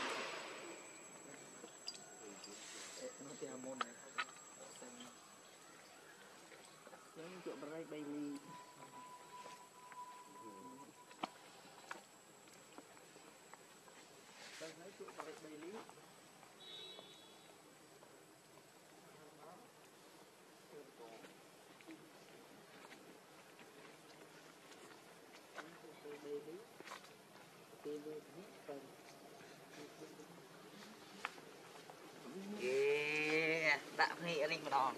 នៅទីមុនហើយខ្ញុំជក់បរិយ3លីទៅហើយជក់បរិយ3លី គ្នារីកម្ដង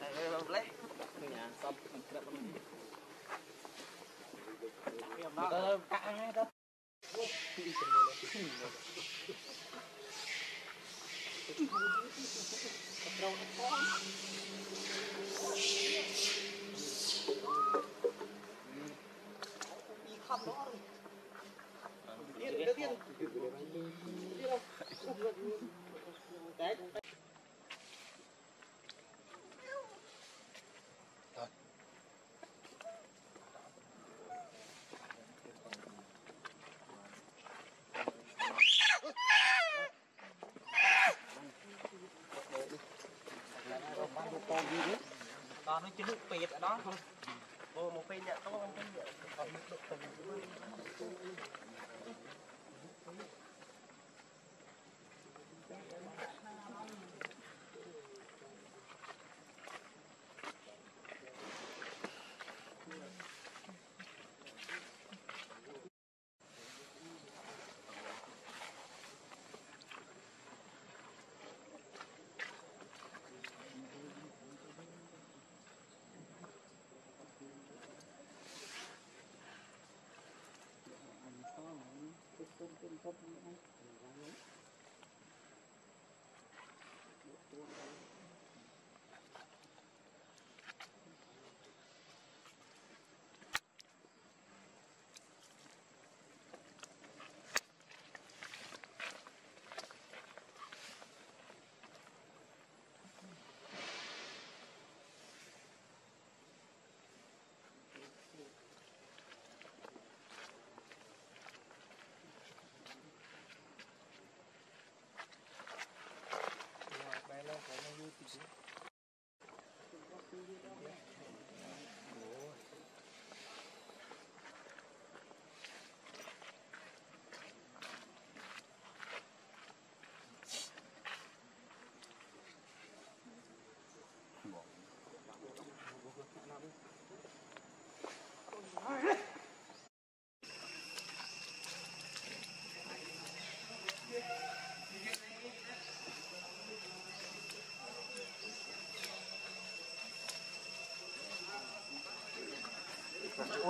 ហើយរំលេះញ៉ាំសពក្រឹបមកទៅកាក់ហ្នឹងទៅពីជំនួយទៅត្រូវផង នោះជិះពេទ្យអត់ដល់អូមកពេទ្យអ្នកតោមកពេទ្យអត់មានដឹកទៅ 给你做朋友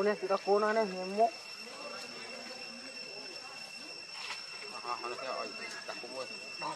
Kakunya kita kuna nih nyemuk. Ah.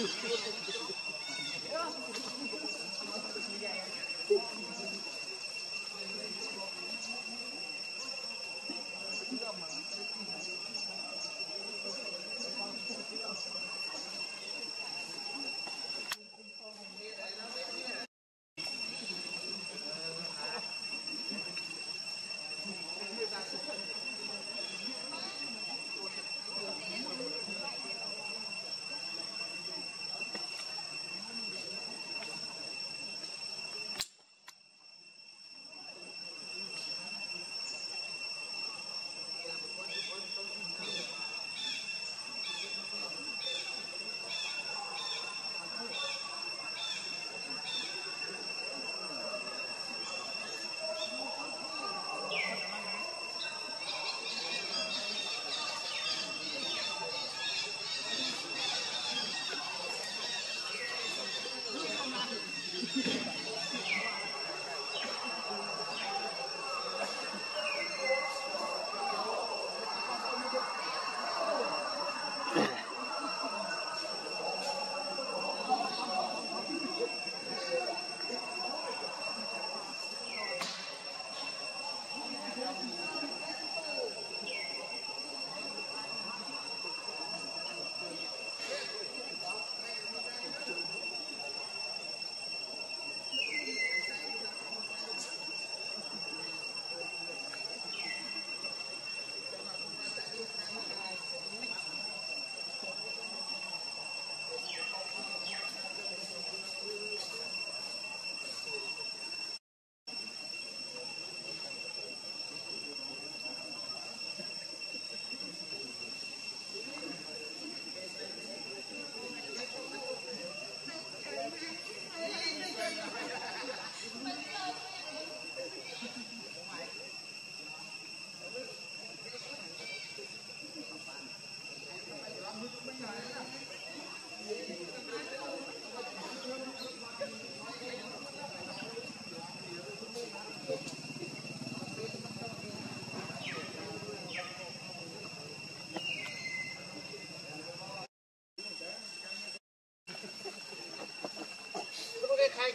Thank you.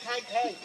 hey, hey.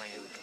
mayor.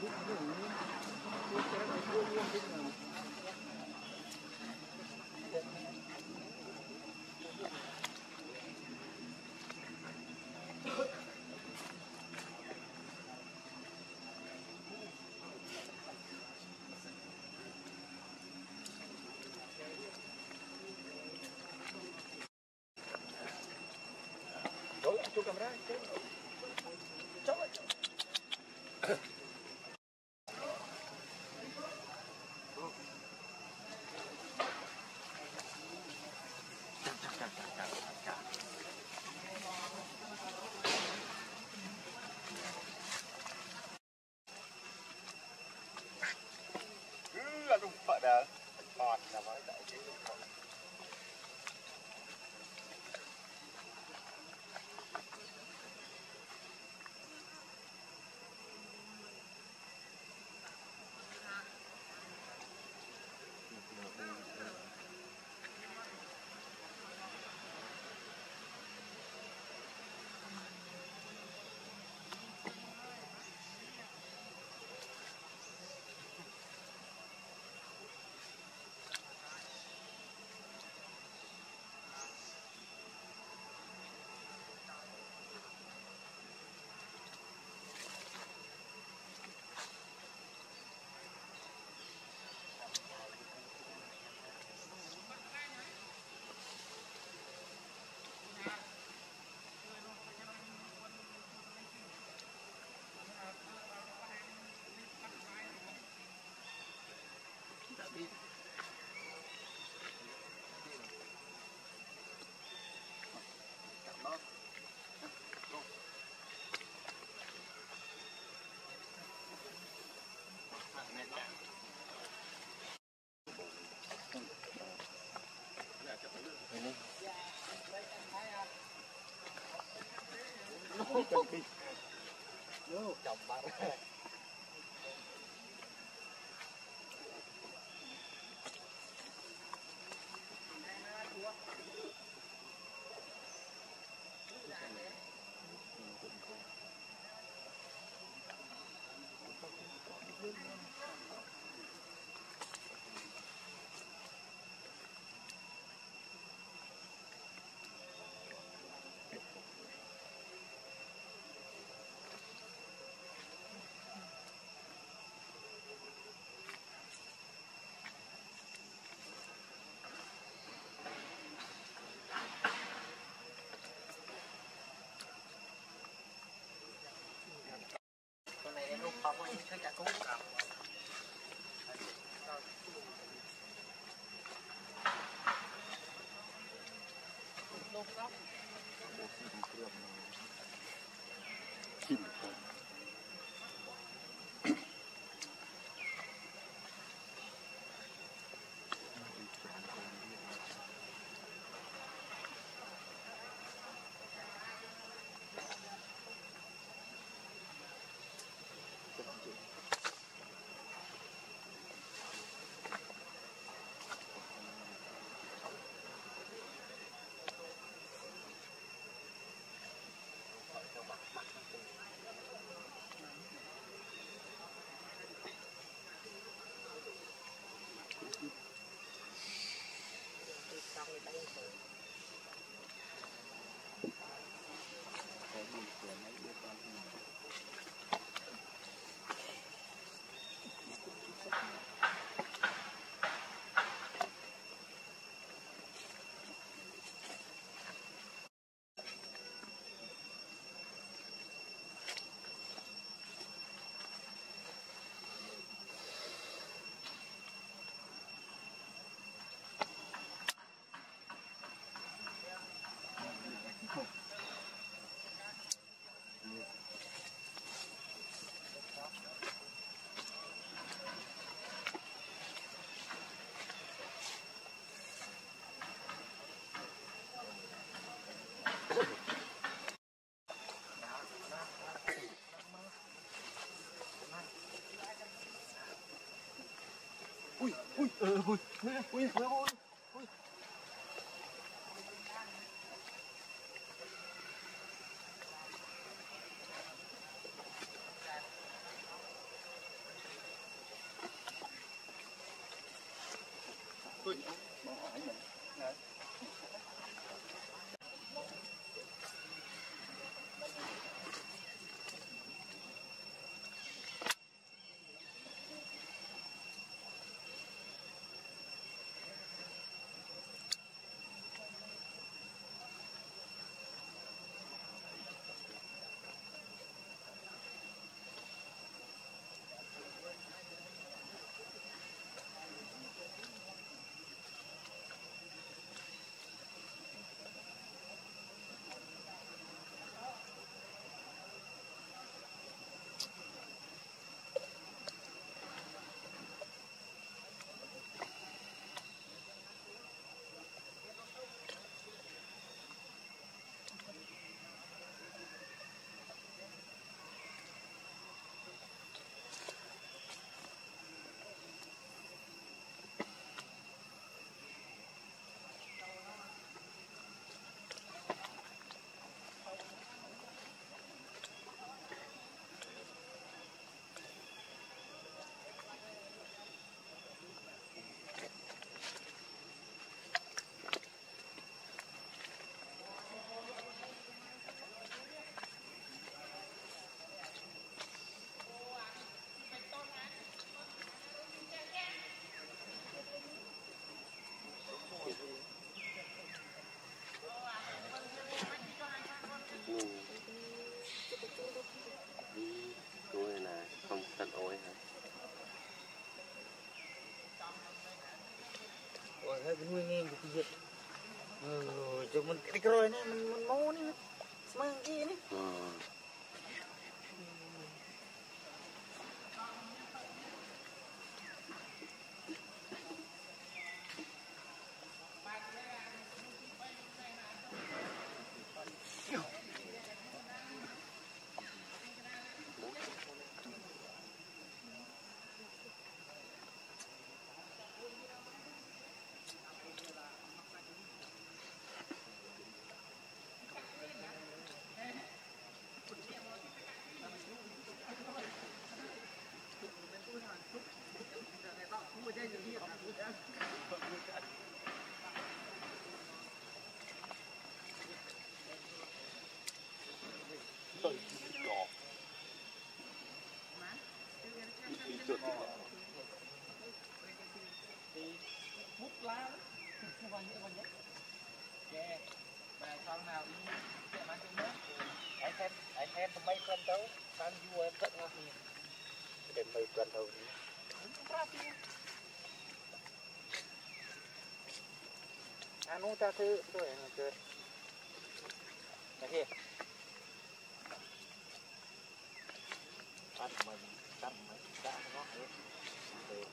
Rồi, chú camera. Chó. Chồng Bisa 啊呃不不是我跟你我 saya bingung ini gitu ya cuman kira-kira mau nih semangki ini. Hmm. Con vua em rất đi. rồi mình cắt mình đã nó hết Để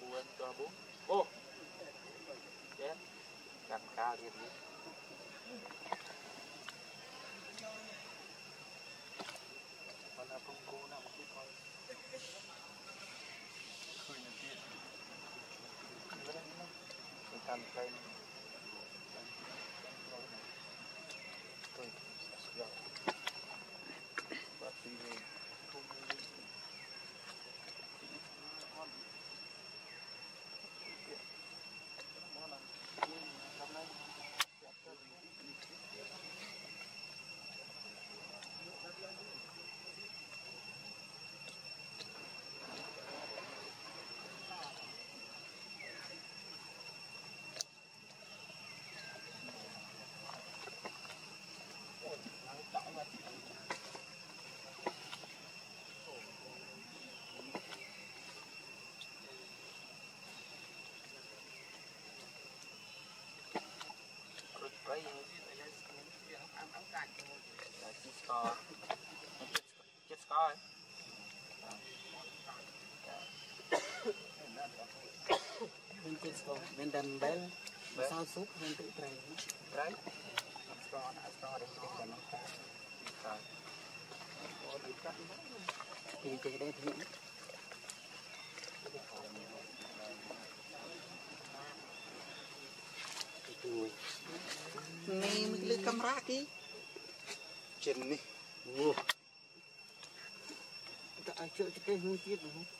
buồn cho bố ô. Chết. Cầm cao đi đi. Con nào cô khơi nhận tiền cây សុខហ្នឹងទឹកត្រីត្រីស្ករដាក់ស្ករនេះទៅហ្នឹងបាទអូនកាត់ទីទីដែរទីមីមិនលើកាមេរ៉ាគីចិននេះវោះតើអាចជឿទៅគេមួយទៀតហ្នឹង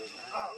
good. Oh.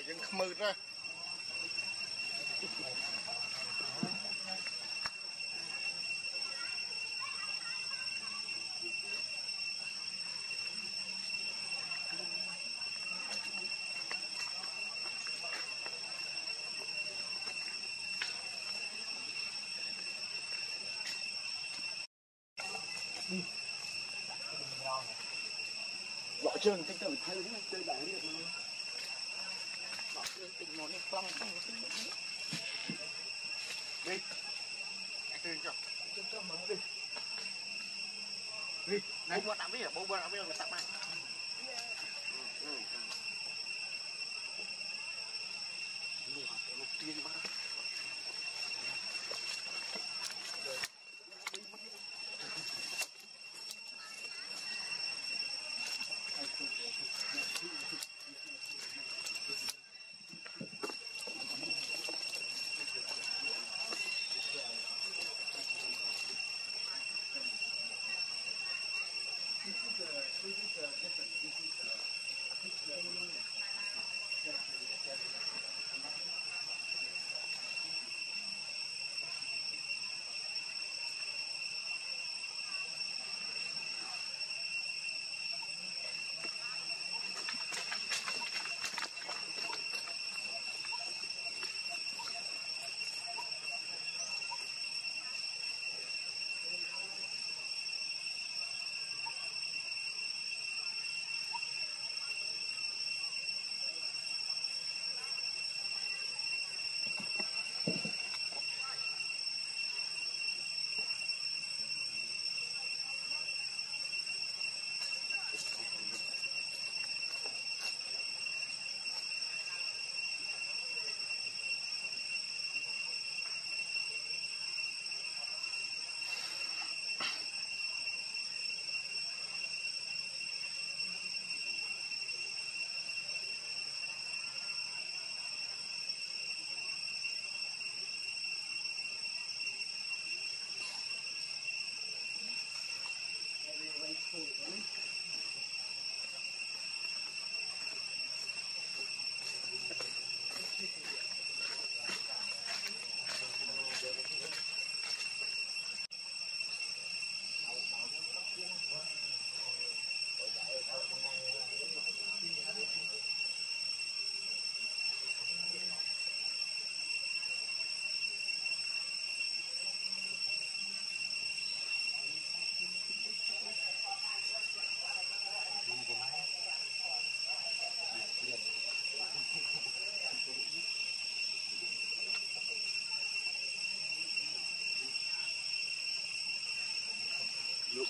Bạn vẫn không mượt ra. Lọ trơn thích tầm thay thế một này đi đi đi đi này. đi đi Bố bố đã biết rồi, bố bố đã biết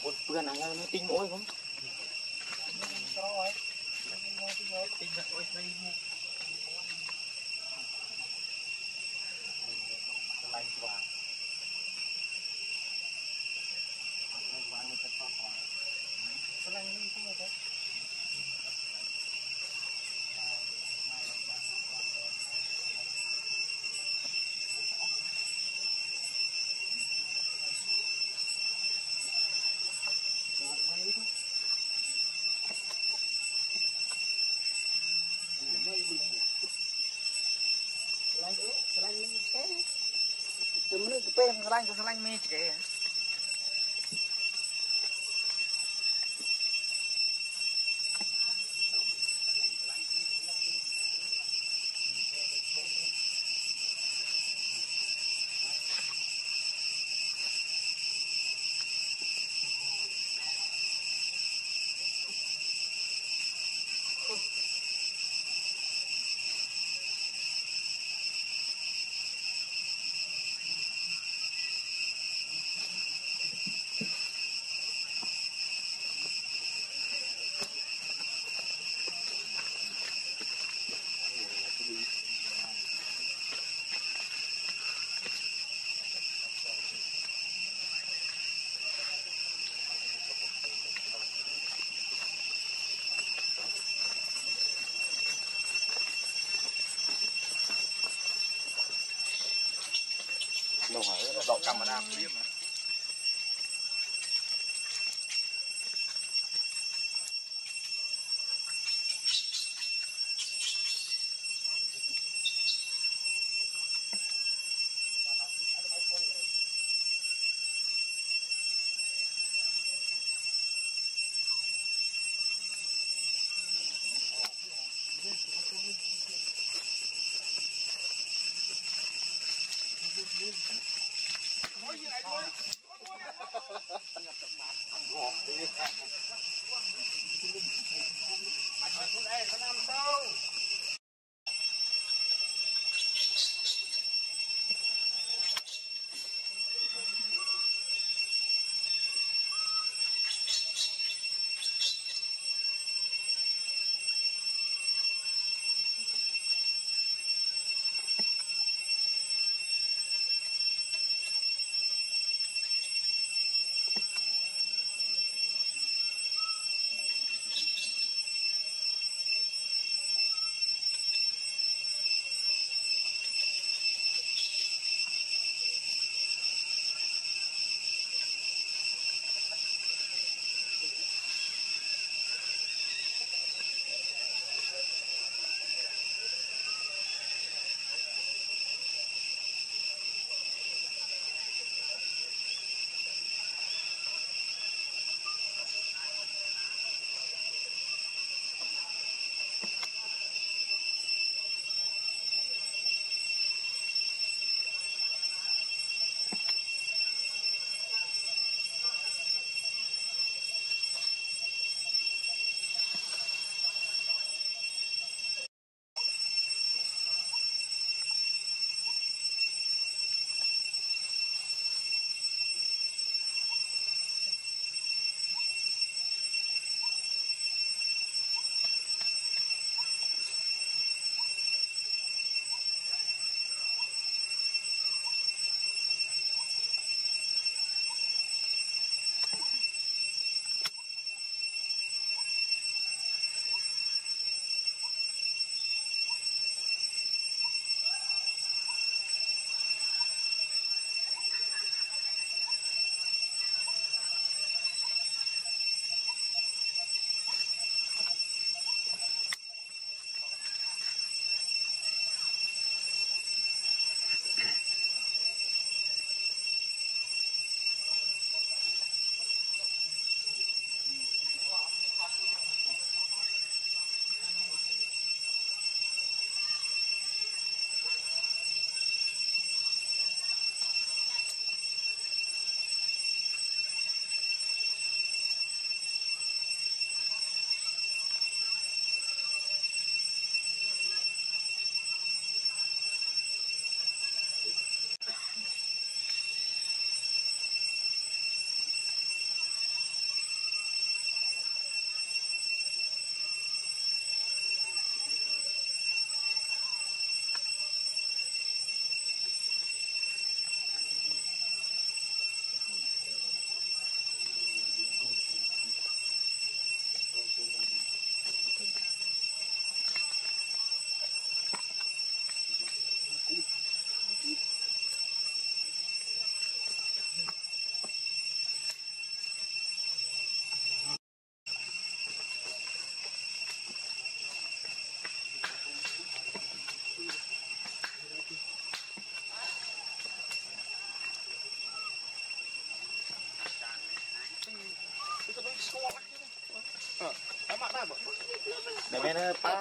rồi người tặng nó tinh mỗi không I'm not tu pe ngelang ngelang macam ni. Đâu phải nó đọc camera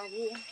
Abby.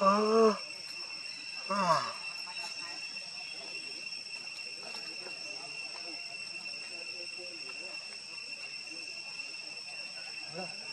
啊啊！来。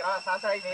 啊，啥菜呢？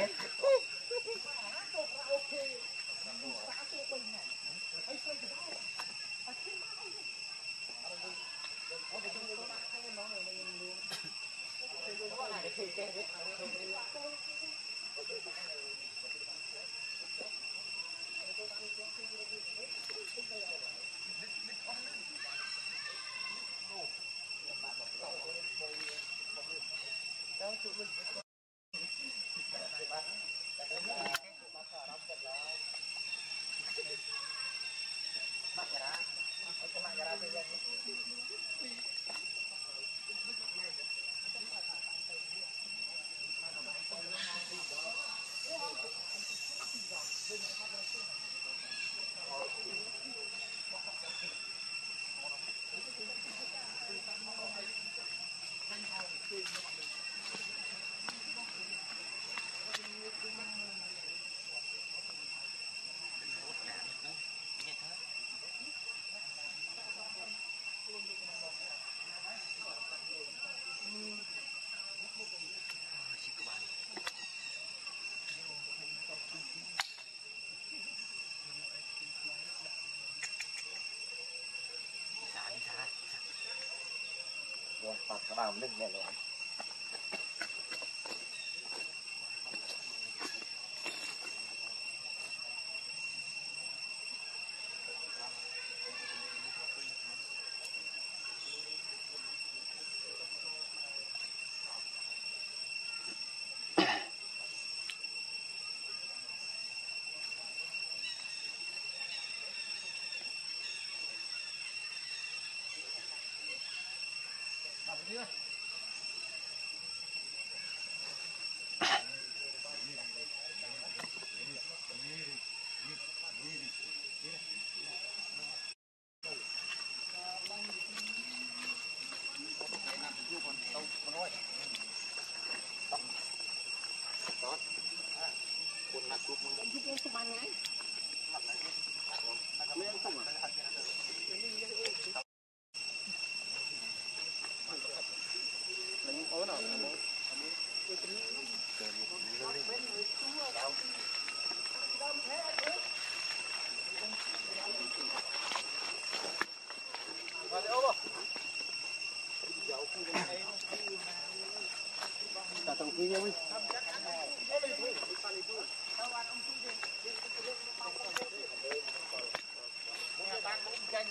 ปากกระบาดลึกแน่เลย យើងវិញបានអ៊ុំចាញ់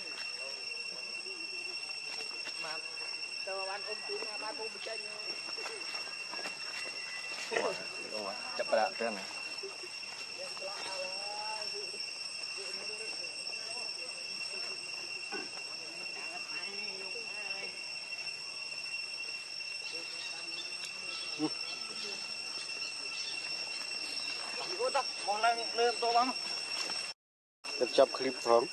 បានទៅបានអ៊ុំទូណាបានអ៊ុំចាញ់អូចាប់ប្រាក់ទៅណា het? Ik heb van.